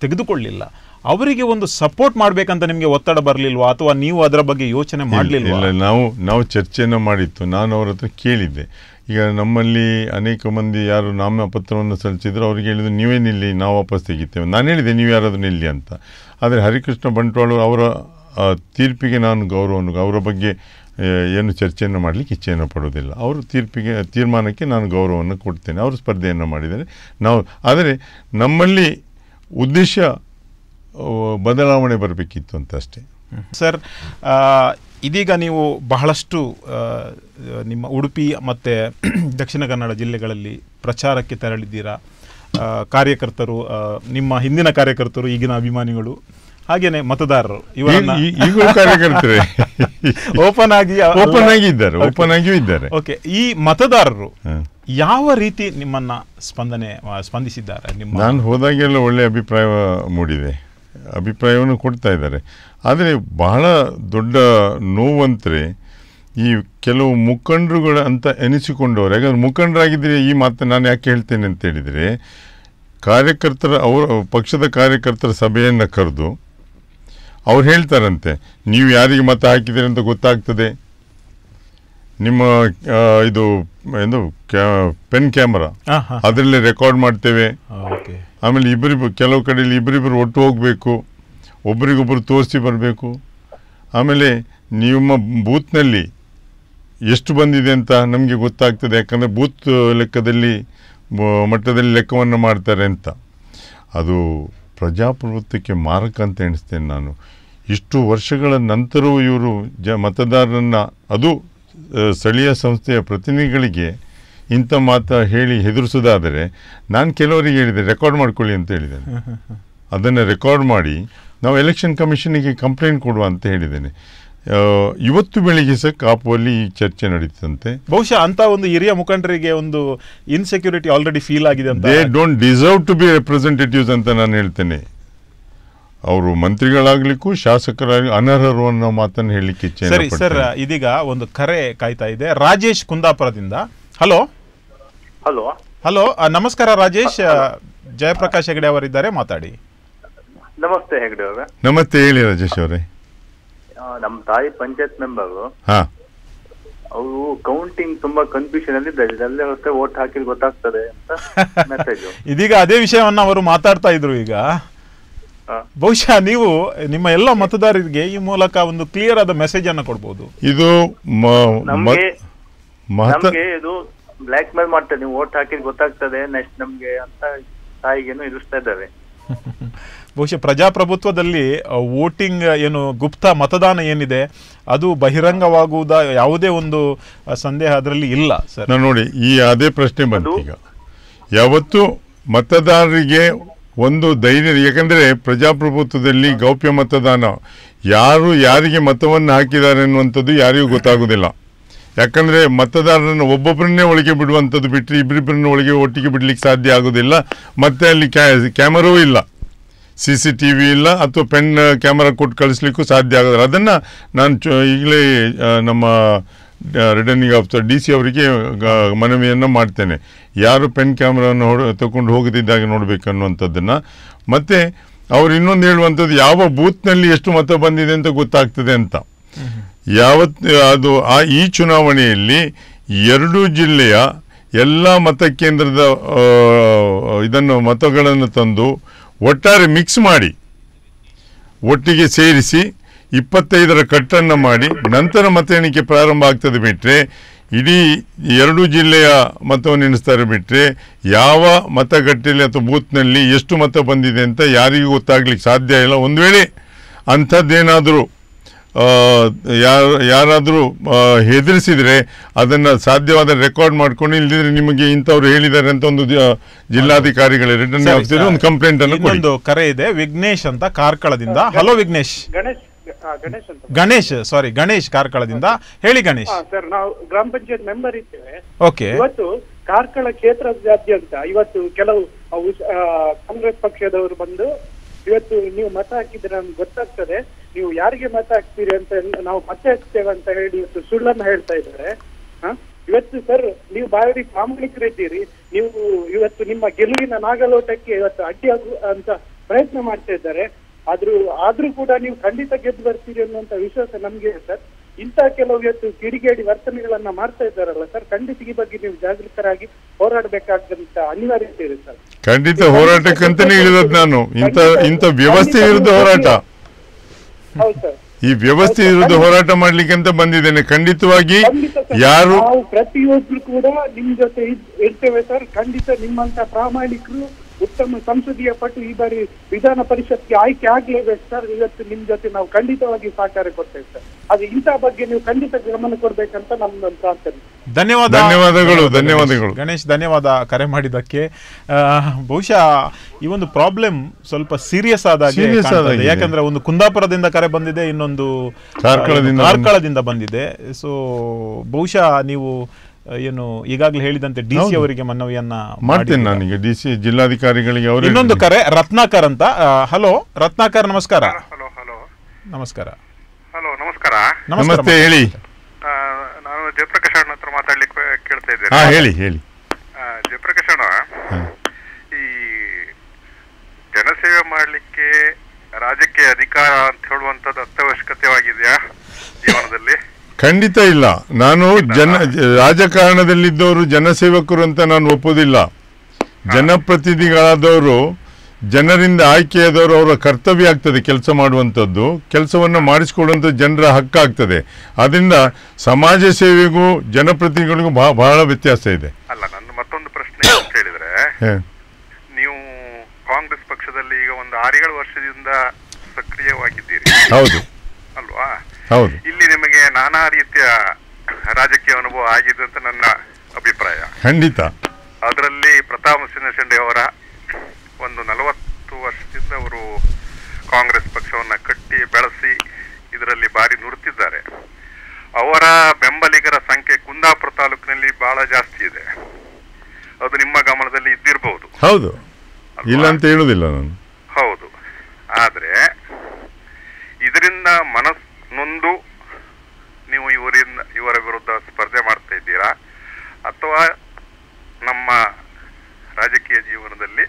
ತೆಗೆದುಕೊಳ್ಳಿಲ್ಲ. ಅವರಿಗೆ ಒಂದು ಸಪೋರ್ಟ್ ಮಾಡಬೇಕಂತ ನಿಮಗೆ ಒತ್ತಡ ಬರಲಿಲ್ವಾ? ಅಥವಾ ನೀವು ಅದರ ಬಗ್ಗೆ ಯೋಚನೆ ಮಾಡಲಿಲ್ಲ ನಾವು ನಾವು ಚರ್ಚೆಯನ್ನು ಮಾಡಿತ್ತು. ನಾನು ಅವರ ಹತ್ರ ಕೇಳಿದ್ದೆ. ಈಗ ನಮ್ಮಲ್ಲಿ ಅನೇಕ ಮಂದಿ ಯಾರು ನಾಮಪತ್ರವನ್ನು ಸಲ್ಲಿಸಿದ್ರು, ಅವ್ರಿಗೆ ಹೇಳಿದ್ರು, ನೀವೇ ನಿಲ್ಲಿ, ನಾವು ವಾಪಸ್ ತೆಗಿತೇವೆ. ನಾನು ಹೇಳಿದೆ, ನೀವು ಯಾರಾದರೂ ನಿಲ್ಲಿ ಅಂತ. ಆದರೆ ಹರಿಕೃಷ್ಣ ಬಂಟ್ವಾಳು ಅವರ ತೀರ್ಪಿಗೆ ನಾನು ಗೌರವವನ್ನು ಅವರ ಬಗ್ಗೆ ಏನು ಚರ್ಚೆಯನ್ನು ಮಾಡಲಿಕ್ಕೆ ಇಚ್ಛೆಯನ್ನು ಪಡೋದಿಲ್ಲ ಅವರು ತೀರ್ಪಿಗೆ, ತೀರ್ಮಾನಕ್ಕೆ ನಾನು ಗೌರವವನ್ನು ಕೊಡ್ತೇನೆ. ಅವರು ಸ್ಪರ್ಧೆಯನ್ನು ಮಾಡಿದ್ದಾರೆ. ನಾವು, ಆದರೆ ನಮ್ಮಲ್ಲಿ ಉದ್ದೇಶ ಬದಲಾವಣೆ ಬರಬೇಕಿತ್ತು ಅಂತ ಅಷ್ಟೇ. ಸರ್ ಇದೀಗ ನೀವು ಬಹಳಷ್ಟು ನಿಮ್ಮ ಉಡುಪಿ ಮತ್ತು ದಕ್ಷಿಣ ಕನ್ನಡ ಜಿಲ್ಲೆಗಳಲ್ಲಿ ಪ್ರಚಾರಕ್ಕೆ ತೆರಳಿದ್ದೀರಾ? ಕಾರ್ಯಕರ್ತರು ನಿಮ್ಮ ಹಿಂದಿನ ಕಾರ್ಯಕರ್ತರು ಈಗಿನ ಅಭಿಮಾನಿಗಳು ಹಾಗೇನೆ ಮತದಾರರು ಕಾರ್ಯಕರ್ತರೆ? ಓಪನ್ ಆಗಿ ಓಪನ್ ಆಗಿ ಇದ್ದಾರೆ ಓಪನ್ ಆಗಿಯೂ ಇದ್ದಾರೆ. ಓಕೆ ಈ ಮತದಾರರು ಯಾವ ರೀತಿ ನಿಮ್ಮನ್ನ ಸ್ಪಂದನೆ ಸ್ಪಂದಿಸಿದ್ದಾರೆ ನಿಮ್ಮ ನಾನು ಹೋದಾಗೆಲ್ಲ ಒಳ್ಳೆ ಅಭಿಪ್ರಾಯ ಮೂಡಿದೆ. ಅಭಿಪ್ರಾಯವನ್ನು ಕೊಡ್ತಾ ಇದ್ದಾರೆ. ಆದರೆ ಬಹಳ ದೊಡ್ಡ ನೋವಂತರೆ ಈ ಕೆಲವು ಮುಖಂಡರುಗಳ ಅಂತ ಎನಿಸಿಕೊಂಡವರು ಯಾಕಂದ್ರೆ ಮುಖಂಡರಾಗಿದ್ದರೆ ಈ ಮಾತು ನಾನು ಯಾಕೆ ಹೇಳ್ತೇನೆ ಅಂತ ಹೇಳಿದರೆ ಕಾರ್ಯಕರ್ತರ ಅವರು ಪಕ್ಷದ ಕಾರ್ಯಕರ್ತರ ಸಭೆಯನ್ನು ಕರೆದು ಅವ್ರು ಹೇಳ್ತಾರಂತೆ ನೀವು ಯಾರಿಗೆ ಮತ ಹಾಕಿದ್ದೀರಿ ಅಂತ ಗೊತ್ತಾಗ್ತದೆ? ನಿಮ್ಮ ಇದು ಏನು ಕ್ಯಾ ಪೆನ್ ಕ್ಯಾಮರಾ. ಅದರಲ್ಲೇ ರೆಕಾರ್ಡ್ ಮಾಡ್ತೇವೆ. ಓಕೆ. ಆಮೇಲೆ ಇಬ್ಬರಿಬ್ಬರು ಕೆಲವು ಕಡೆಯಲ್ಲಿ ಇಬ್ಬರಿಬ್ಬರು ಒಟ್ಟು ಹೋಗಬೇಕು ಒಬ್ರಿಗೊಬ್ಬರು ತೋರಿಸಿ ಬರಬೇಕು. ಆಮೇಲೆ ನಿಮ್ಮ ಬೂತ್ನಲ್ಲಿ ಎಷ್ಟು ಬಂದಿದೆ ಅಂತ ನಮಗೆ ಗೊತ್ತಾಗ್ತದೆ, ಯಾಕಂದರೆ ಬೂತ್ ಲೆಕ್ಕದಲ್ಲಿ ಮಟ್ಟದಲ್ಲಿ ಲೆಕ್ಕವನ್ನು ಮಾಡ್ತಾರೆ ಅಂತ. ಅದು ಪ್ರಜಾಪ್ರಭುತ್ವಕ್ಕೆ ಮಾರಕ ಅಂತ ಎಣಿಸ್ತೇನೆ ನಾನು. ಇಷ್ಟು ವರ್ಷಗಳ ನಂತರವೂ ಇವರು ಜ ಮತದಾರರನ್ನು, ಅದು ಸ್ಥಳೀಯ ಸಂಸ್ಥೆಯ ಪ್ರತಿನಿಧಿಗಳಿಗೆ ಇಂಥ ಮಾತು ಹೇಳಿ ಹೆದರಿಸೋದಾದರೆ ನಾನು ಕೆಲವರಿಗೆ ಹೇಳಿದೆ ರೆಕಾರ್ಡ್ ಮಾಡ್ಕೊಳ್ಳಿ ಅಂತ ಹೇಳಿದ್ದೇನೆ. ಅದನ್ನು ರೆಕಾರ್ಡ್ ಮಾಡಿ ನಾವು ಎಲೆಕ್ಷನ್ ಕಮಿಷನಿಗೆ ಕಂಪ್ಲೇಂಟ್ ಕೊಡುವ ಅಂತ ಹೇಳಿದ್ದೇನೆ. ಇವತ್ತು ಬೆಳಿಗ್ಗೆ ಸಹ ಕಾಪುವಲ್ಲಿ ಈ ಚರ್ಚೆ ನಡೀತಂತೆ. ಬಹುಶಃ ಅಂತ ಒಂದು ಹಿರಿಯ ಮುಖಂಡರಿಗೆ ಒಂದು ಇನ್ಸೆಕ್ಯೂರಿಟಿ ಆಲ್ರೆಡಿ ಫೀಲ್ ಆಗಿದೆ ಅಂತ they don't deserve to be representatives ಅಂತ ನಾನು ಹೇಳ್ತೇನೆ. ಅವರು ಮಂತ್ರಿಗಳಾಗ್ಲಿಕ್ಕೂ ಶಾಸಕರಾಗಿ ಅನರ್ಹರು ಅನ್ನೋ ಮಾತನ್ನು ಹೇಳಲಿಕ್ಕೆ ಇಚ್ಛೆ ಸರಿ ಸರ್ ಇದೀಗ ಒಂದು ಕರೆ ಕಾಯ್ತಾ ಇದೆ. ರಾಜೇಶ್ ಕುಂದಾಪುರದಿಂದ. Hello hello. ಹಲೋ ನಮಸ್ಕಾರ ರಾಜೇಶ್ ಜಯಪ್ರಕಾಶ್ ಹೆಗಡೆ ಅವರಿದ್ದಾರೆ ಮಾತಾಡಿ. ನಮಸ್ತೆ ಹೆಗಡೆ ಅವರೇ. ನಮಸ್ತೆ ಹೇಳಿ ರಾಜೇಶ್ ಅವರೇ. ನಮ್ಮ ತಾಯಿ ಪಂಚಾಯತ್ ಮೆಂಬರ್. ಹಾಂ. ಅವರು ಕೌಂಟಿಂಗ್ ತುಂಬಾ ಕನ್ಫ್ಯೂಷನ್ ಅಲ್ಲಿ ಇದ್ದಾರೆ. ವೋಟ್ ಹಾಕಿ ಗೊತ್ತಾಗ್ತದೆ ಅಂತ ಮೆಸೇಜ್ ಇದೀಗ ಅದೇ ವಿಷಯವನ್ನ ಅವರು ಮಾತಾಡ್ತಾ ಇದ್ರು ಈಗ. ಬಹುಶಃ ನೀವು ನಿಮ್ಮ ಎಲ್ಲ ಮತದಾರರಿಗೆ ಈ ಮೂಲಕ ಒಂದು ಕ್ಲಿಯರ್ ಆದ ಮೆಸೇಜ್ ಅನ್ನ ಕೊಡ್ಬೋದು. ಇದು ಬ್ಲಾಕ್ ಮೇಲ್ ಮಾಡ್ತಾರೆ. ನೀವು ಓಟ್ ಹಾಕಿದ್ ಗೊತ್ತಾಗ್ತದೆ ನೆಕ್ಸ್ಟ್ ನಮ್ಗೆ ಅಂತ ತಾಯಿಗೇನು ಇರಿಸ್ತಾ ಇದ್ದಾರೆ. ಬಹುಶಃ ಪ್ರಜಾಪ್ರಭುತ್ವದಲ್ಲಿ ವೋಟಿಂಗ್ ಏನು ಗುಪ್ತ ಮತದಾನ ಏನಿದೆ ಅದು ಬಹಿರಂಗವಾಗುವುದ ಯಾವುದೇ ಒಂದು ಸಂದೇಹ ಅದರಲ್ಲಿ ಇಲ್ಲ ಸರ್. ನಾನು ನೋಡಿ ಈ ಅದೇ ಪ್ರಶ್ನೆ ಬಂತು ಈಗ. ಯಾವತ್ತು ಮತದಾರರಿಗೆ ಒಂದು ಧೈರ್ಯ ಯಾಕಂದರೆ ಪ್ರಜಾಪ್ರಭುತ್ವದಲ್ಲಿ ಗೌಪ್ಯ ಮತದಾನ ಯಾರು ಯಾರಿಗೆ ಮತವನ್ನು ಹಾಕಿದ್ದಾರೆ ಅನ್ನುವಂಥದ್ದು ಯಾರಿಗೂ ಗೊತ್ತಾಗೋದಿಲ್ಲ. ಯಾಕಂದರೆ ಮತದಾರರನ್ನು ಒಬ್ಬೊಬ್ಬರನ್ನೇ ಒಳಗೆ ಬಿಡುವಂಥದ್ದು ಬಿಟ್ಟರೆ ಇಬ್ಬರಿಬ್ಬರನ್ನ ಒಳಗೆ ಒಟ್ಟಿಗೆ ಬಿಡಲಿಕ್ಕೆ ಸಾಧ್ಯ ಆಗೋದಿಲ್ಲ. ಮತ್ತು ಅಲ್ಲಿ ಕ್ಯಾ, ಕ್ಯಾಮರಾವೂ ಇಲ್ಲ. ಸಿ ಸಿ ಟಿ ವಿ ಇಲ್ಲ ಅಥವಾ ಪೆನ್, ಕ್ಯಾಮರಾ ಕೊಟ್ಟು ಕಳಿಸ್ಲಿಕ್ಕೂ ಸಾಧ್ಯ ಆಗೋದಿಲ್ಲ. ಅದನ್ನು ನಾನು ಚ, ಈಗಲೇ ನಮ್ಮ ರಿಟರ್ನಿಂಗ್ ಆಫೀಸರ್ ಡಿ ಸಿ ಅವರಿಗೆ ಮನವಿಯನ್ನು ಮಾಡ್ತೇನೆ. ಯಾರು ಪೆನ್, ಕ್ಯಾಮ್ರಾವನ್ನು ಹೊಡ, ತಗೊಂಡು ಹೋಗದಿದ್ದಾಗ ನೋಡಬೇಕು ಅನ್ನುವಂಥದ್ದನ್ನು ಮತ್ತು ಅವ್ರು ಇನ್ನೊಂದು ಹೇಳುವಂಥದ್ದು ಯಾವ ಬೂತ್ನಲ್ಲಿ ಎಷ್ಟು ಮತ ಬಂದಿದೆ ಅಂತ ಗೊತ್ತಾಗ್ತದೆ ಅಂತ. ಯಾವತ್ತು ಅದು ಆ ಈ ಚುನಾವಣೆಯಲ್ಲಿ ಎರಡೂ ಜಿಲ್ಲೆಯ ಎಲ್ಲ ಮತಕೇಂದ್ರದ ಕೇಂದ್ರದ ಇದನ್ನು ಮತಗಳನ್ನು ತಂದು ಒಟ್ಟಾರೆ ಮಿಕ್ಸ್ ಮಾಡಿ, ಒಟ್ಟಿಗೆ ಸೇರಿಸಿ ಇಪ್ಪತ್ತೈದರ ಕಟ್ಟನ್ನು ಮಾಡಿ ನಂತರ ಮತ ಎಣಿಕೆ ಪ್ರಾರಂಭ ಆಗ್ತದೆ ಬಿಟ್ಟರೆ ಇಡೀ ಎರಡು ಜಿಲ್ಲೆಯ ಮತವನ್ನು ಎಣಿಸ್ತಾರೆ ಬಿಟ್ಟರೆ ಯಾವ ಮತಗಟ್ಟೆಯಲ್ಲಿ ಅಥವಾ ಬೂತ್ನಲ್ಲಿ ಎಷ್ಟು ಮತ ಬಂದಿದೆ ಅಂತ ಯಾರಿಗೂ ಗೊತ್ತಾಗ್ಲಿಕ್ಕೆ ಸಾಧ್ಯ ಇಲ್ಲ. ಒಂದು ವೇಳೆ ಅಂಥದ್ದೇನಾದರೂ ಯಾರು ಯಾರಾದರೂ ಹೆದರಿಸಿದರೆ ಅದನ್ನು ಸಾಧ್ಯವಾದ ರೆಕಾರ್ಡ್ ಮಾಡ್ಕೊಂಡು ಇಲ್ಲದಿದ್ರೆ ನಿಮಗೆ ಇಂಥವ್ರು ಹೇಳಿದ್ದಾರೆ ಅಂತ ಒಂದು ಜಿಲ್ಲಾಧಿಕಾರಿಗಳ ರಿಟರ್ನ್ ಆಗ್ತಿದ್ರು ಆಫೀಸರ್ ಒಂದು ಕಂಪ್ಲೇಂಟ್ ಅನ್ನು ಒಂದು ಕರೆ ಇದೆ. ವಿಘ್ನೇಶ್ ಅಂತ ಕಾರ್ಕಳದಿಂದ. ಹಲೋ ವಿಘ್ನೇಶ್. ಗಣೇಶ್ ಆ, ಗಣೇಶ್ ಅಂತ. ಗಣೇಶ್ ಸಾರಿ ಗಣೇಶ್ ಕಾರ್ಕಳದಿಂದ. ಹೇಳಿ ಗಣೇಶ್. ಸರ್ ನಾವು ಗ್ರಾಮ ಪಂಚಾಯತ್ ಮೆಂಬರ್ ಇದ್ದೇವೆ. ಓಕೆ. ಇವತ್ತು ಕಾರ್ಕಳ ಕ್ಷೇತ್ರದಾದ್ಯಂತ ಇವತ್ತು ಕೆಲವು ಕಾಂಗ್ರೆಸ್ ಪಕ್ಷದವರು ಬಂದು ಇವತ್ತು ನೀವು ಮತ ಹಾಕಿದ್ರೆ ನಮ್ಗೆ ಗೊತ್ತಾಗ್ತದೆ. ನೀವು ಯಾರಿಗೆ ಮತ ಹಾಕ್ತೀರಿ ಅಂತ ನಾವು ಮತ ಹಾಕ್ತೇವೆ ಅಂತ ಹೇಳಿ ಇವತ್ತು ಸುಳ್ಳನ್ನು ಹೇಳ್ತಾ ಇದ್ದಾರೆ. ಹ? ಇವತ್ತು ಸರ್, ನೀವು ಬಾರಿ ಪ್ರಾಮಾಣಿಕರಿದ್ದೀರಿ. ನೀವು ಇವತ್ತು ನಿಮ್ಮ ಗೆಲುವಿನ ನಾಗಲೋಟಕ್ಕೆ ಇವತ್ತು ಅಡ್ಡಿ ಅಂತ ಪ್ರಯತ್ನ ಮಾಡ್ತಾ ಇದ್ದಾರೆ. ಆದ್ರೂ ಆದ್ರೂ ಕೂಡ ನೀವು ಖಂಡಿತ ಗೆದ್ದು ಬರ್ತೀರಿ ಅನ್ನುವಂತ ವಿಶ್ವಾಸ ನಮ್ಗೆ ಸರ್. ಇಂತಹ ಕೆಲವು ಇವತ್ತು ಕಿಡಿಗೇಡಿ ವರ್ತನೆಗಳನ್ನ ಮಾಡ್ತಾ ಇದ್ದಾರಲ್ಲ ಸರ್, ಖಂಡಿತ ಈ ಬಗ್ಗೆ ನೀವು ಜಾಗೃತರಾಗಿ ಹೋರಾಡಬೇಕಾದಂತ ಅನಿವಾರ್ಯತೆ ಇದೆ ಸರ್. ಖಂಡಿತ ಹೋರಾಟಕ್ಕಂತಾನೆ ಇಳಿದದ್ದು ನಾನು. ಇಂಥ ಇಂಥ ವ್ಯವಸ್ಥೆ ವಿರುದ್ಧ ಹೋರಾಟ. ಈ ವ್ಯವಸ್ಥೆ ವಿರುದ್ಧ ಹೋರಾಟ ಮಾಡ್ಲಿಕ್ಕೆ ಅಂತ ಬಂದಿದ್ದೇನೆ. ಖಂಡಿತವಾಗಿ ಯಾರು ಪ್ರತಿಯೊಬ್ರು ಕೂಡ ನಿಮ್ ಜೊತೆ ಇರ್ತೇವೆ ಸರ್. ಖಂಡಿತ ನಿಮ್ಮಂತ ಪ್ರಾಮಾಣಿಕರು ಉತ್ತಮ ಸಂಸದೀಯ ಪಟು ಈ ಬಾರಿ ವಿಧಾನ ಪರಿಷತ್ಗೆ ಆಯ್ಕೆ ಆಗ್ಲೇಬೇಕು ಸರ್. ಇವತ್ತು ನಿಮ್ ಜೊತೆ ನಾವು ಖಂಡಿತವಾಗಿ ಸಹಕಾರ ಕೊಡ್ತೇವೆ ಸರ್. ಅದು ಇಂಥ ಬಗ್ಗೆ ನೀವು ಖಂಡಿತ ಗಮನ ಕೊಡ್ಬೇಕಂತ ನಮ್ದೊಂದು ಪ್ರಾರ್ಥನೆ. ಧನ್ಯವಾದ. ಧನ್ಯವಾದಗಳು, ಧನ್ಯವಾದಗಳು. ಗಣೇಶ್ ಧನ್ಯವಾದ ಕರೆ ಮಾಡಿದ್ದಕ್ಕೆ. ಆ, ಬಹುಶಃ ಈ ಒಂದು ಪ್ರಾಬ್ಲಮ್ ಸ್ವಲ್ಪ ಸೀರಿಯಸ್ ಆದಾಗೆ ಯಾಕಂದ್ರೆ ಒಂದು ಕುಂದಾಪುರದಿಂದ ಕರೆ ಬಂದಿದೆ ಇನ್ನೊಂದು ಕಾರ್ಕಳದಿಂದ ಕಾರ್ಕಳದಿಂದ ಬಂದಿದೆ. ಸೊ ಬಹುಶಃ ನೀವು ಏನು ಈಗಾಗಲೇ ಹೇಳಿದಂತೆ ಡಿ ಸಿ ಅವರಿಗೆ ಮನವಿಯನ್ನ ಮಾಡ್ತೇನೆ ನಾನು ನನಗೆ. ಡಿ ಸಿ ಜಿಲ್ಲಾಧಿಕಾರಿಗಳಿಗೆ ಅವರು ಇನ್ನೊಂದು ಕರೆ ರತ್ನಾಕರ್ ಅಂತ. ಹಲೋ ರತ್ನಾಕರ್ ನಮಸ್ಕಾರ. Hello hello. ನಮಸ್ಕಾರ. ಹಲೋ ನಮಸ್ಕಾರ. ನಮಸ್ತೆ ಹೇಳಿ. ಆ, ನಾನು ಜಯಪ್ರಕಾಶ್ ಅಣ್ಣ ಹತ್ರ ಮಾತಾಡ್ಲಿಕ್ಕೆ ಕೇಳ್ತಾ ಇದ್ದೇನೆ. ಹಾ ಹೇಳಿ ಹೇಳಿ. ಆ, ಜಯಪ್ರಕಾಶ್ ಅಣ್ಣ. ಈ ಜನಸೇವೆ ಮಾಡಲಿಕ್ಕೆ ರಾಜಕೀಯ ಅಧಿಕಾರ ಅಂತ ಹೇಳುವಂತದ್ದು ಅತ್ಯವಶ್ಯಕತೆವಾಗಿದೆಯಾ ಜೀವನದಲ್ಲಿ? ಖಂಡಿತ ಇಲ್ಲ. ನಾನು ಜನ ರಾಜಕಾರಣದಲ್ಲಿದ್ದವರು ಜನಸೇವಕರು ಅಂತ ನಾನು ಒಪ್ಪೋದಿಲ್ಲ. ಜನಪ್ರತಿನಿಧಿಗಳಾದವರು ಜನರಿಂದ ಆಯ್ಕೆಯಾದವರು ಅವರ ಕರ್ತವ್ಯ ಆಗ್ತದೆ ಕೆಲಸ ಮಾಡುವಂಥದ್ದು. ಕೆಲಸವನ್ನು ಮಾಡಿಸಿಕೊಡುವಂಥ ಜನರ ಹಕ್ಕಾಗ್ತದೆ ಅದರಿಂದ ಸಮಾಜ ಸೇವೆಗೂ ಜನಪ್ರತಿನಿಧಿಗಳಿಗೂ ಬಹ- ಬಹಳ ವ್ಯತ್ಯಾಸ ಇದೆ. ಅಲ್ಲ ನನ್ನ ಮತ್ತೊಂದು ಪ್ರಶ್ನೆ ಅಂತ ಹೇಳಿದ್ರೆ. ನೀವು ಕಾಂಗ್ರೆಸ್ ಪಕ್ಷದಲ್ಲಿ ಈಗ ಒಂದು ಆರೇಳು ವರ್ಷದಿಂದ ಸಕ್ರಿಯವಾಗಿದ್ದೀರಿ. ಹೌದು. ಅಲ್ವಾ? ಇಲ್ಲಿ ನಿಮಗೆ ನಾನಾ ರೀತಿಯ ರಾಜಕೀಯ ಅನುಭವ ಆಗಿದೆ ಅಂತ ನನ್ನ ಅಭಿಪ್ರಾಯ. ಖಂಡಿತ. ಅದರಲ್ಲಿ ಪ್ರತಾಪ್ ಸಿಂಹ ಶೆಂಡೆ ಅವರ ಒಂದು ನಲವತ್ತು ವರ್ಷದಿಂದ ಅವರು ಕಾಂಗ್ರೆಸ್ ಪಕ್ಷವನ್ನ ಕಟ್ಟಿ ಬೆಳೆಸಿ ಇದರಲ್ಲಿ ಬಾರಿ ನುಡುತ್ತಿದ್ದಾರೆ ಅವರ ಬೆಂಬಲಿಗರ ಸಂಖ್ಯೆ ಕುಂದಾಪುರ ತಾಲೂಕಿನಲ್ಲಿ ಬಹಳ ಜಾಸ್ತಿ ಇದೆ. ಅದು ನಿಮ್ಮ ಗಮನದಲ್ಲಿ ಇದ್ದಿರಬಹುದು ಹೌದು. ಇಲ್ಲ ಅಂತ ಹೇಳುದಿಲ್ಲ ನಾನು. ಹೌದು. ಆದ್ರೆ ಇದರಿಂದ ಮನಸ್ ನೊಂದು ನೀವು ಇವರಿಂದ ಇವರ ವಿರುದ್ಧ ಸ್ಪರ್ಧೆ ಮಾಡ್ತಾ ಇದ್ದೀರಾ? ಅಥವಾ ನಮ್ಮ ರಾಜಕೀಯ ಜೀವನದಲ್ಲಿ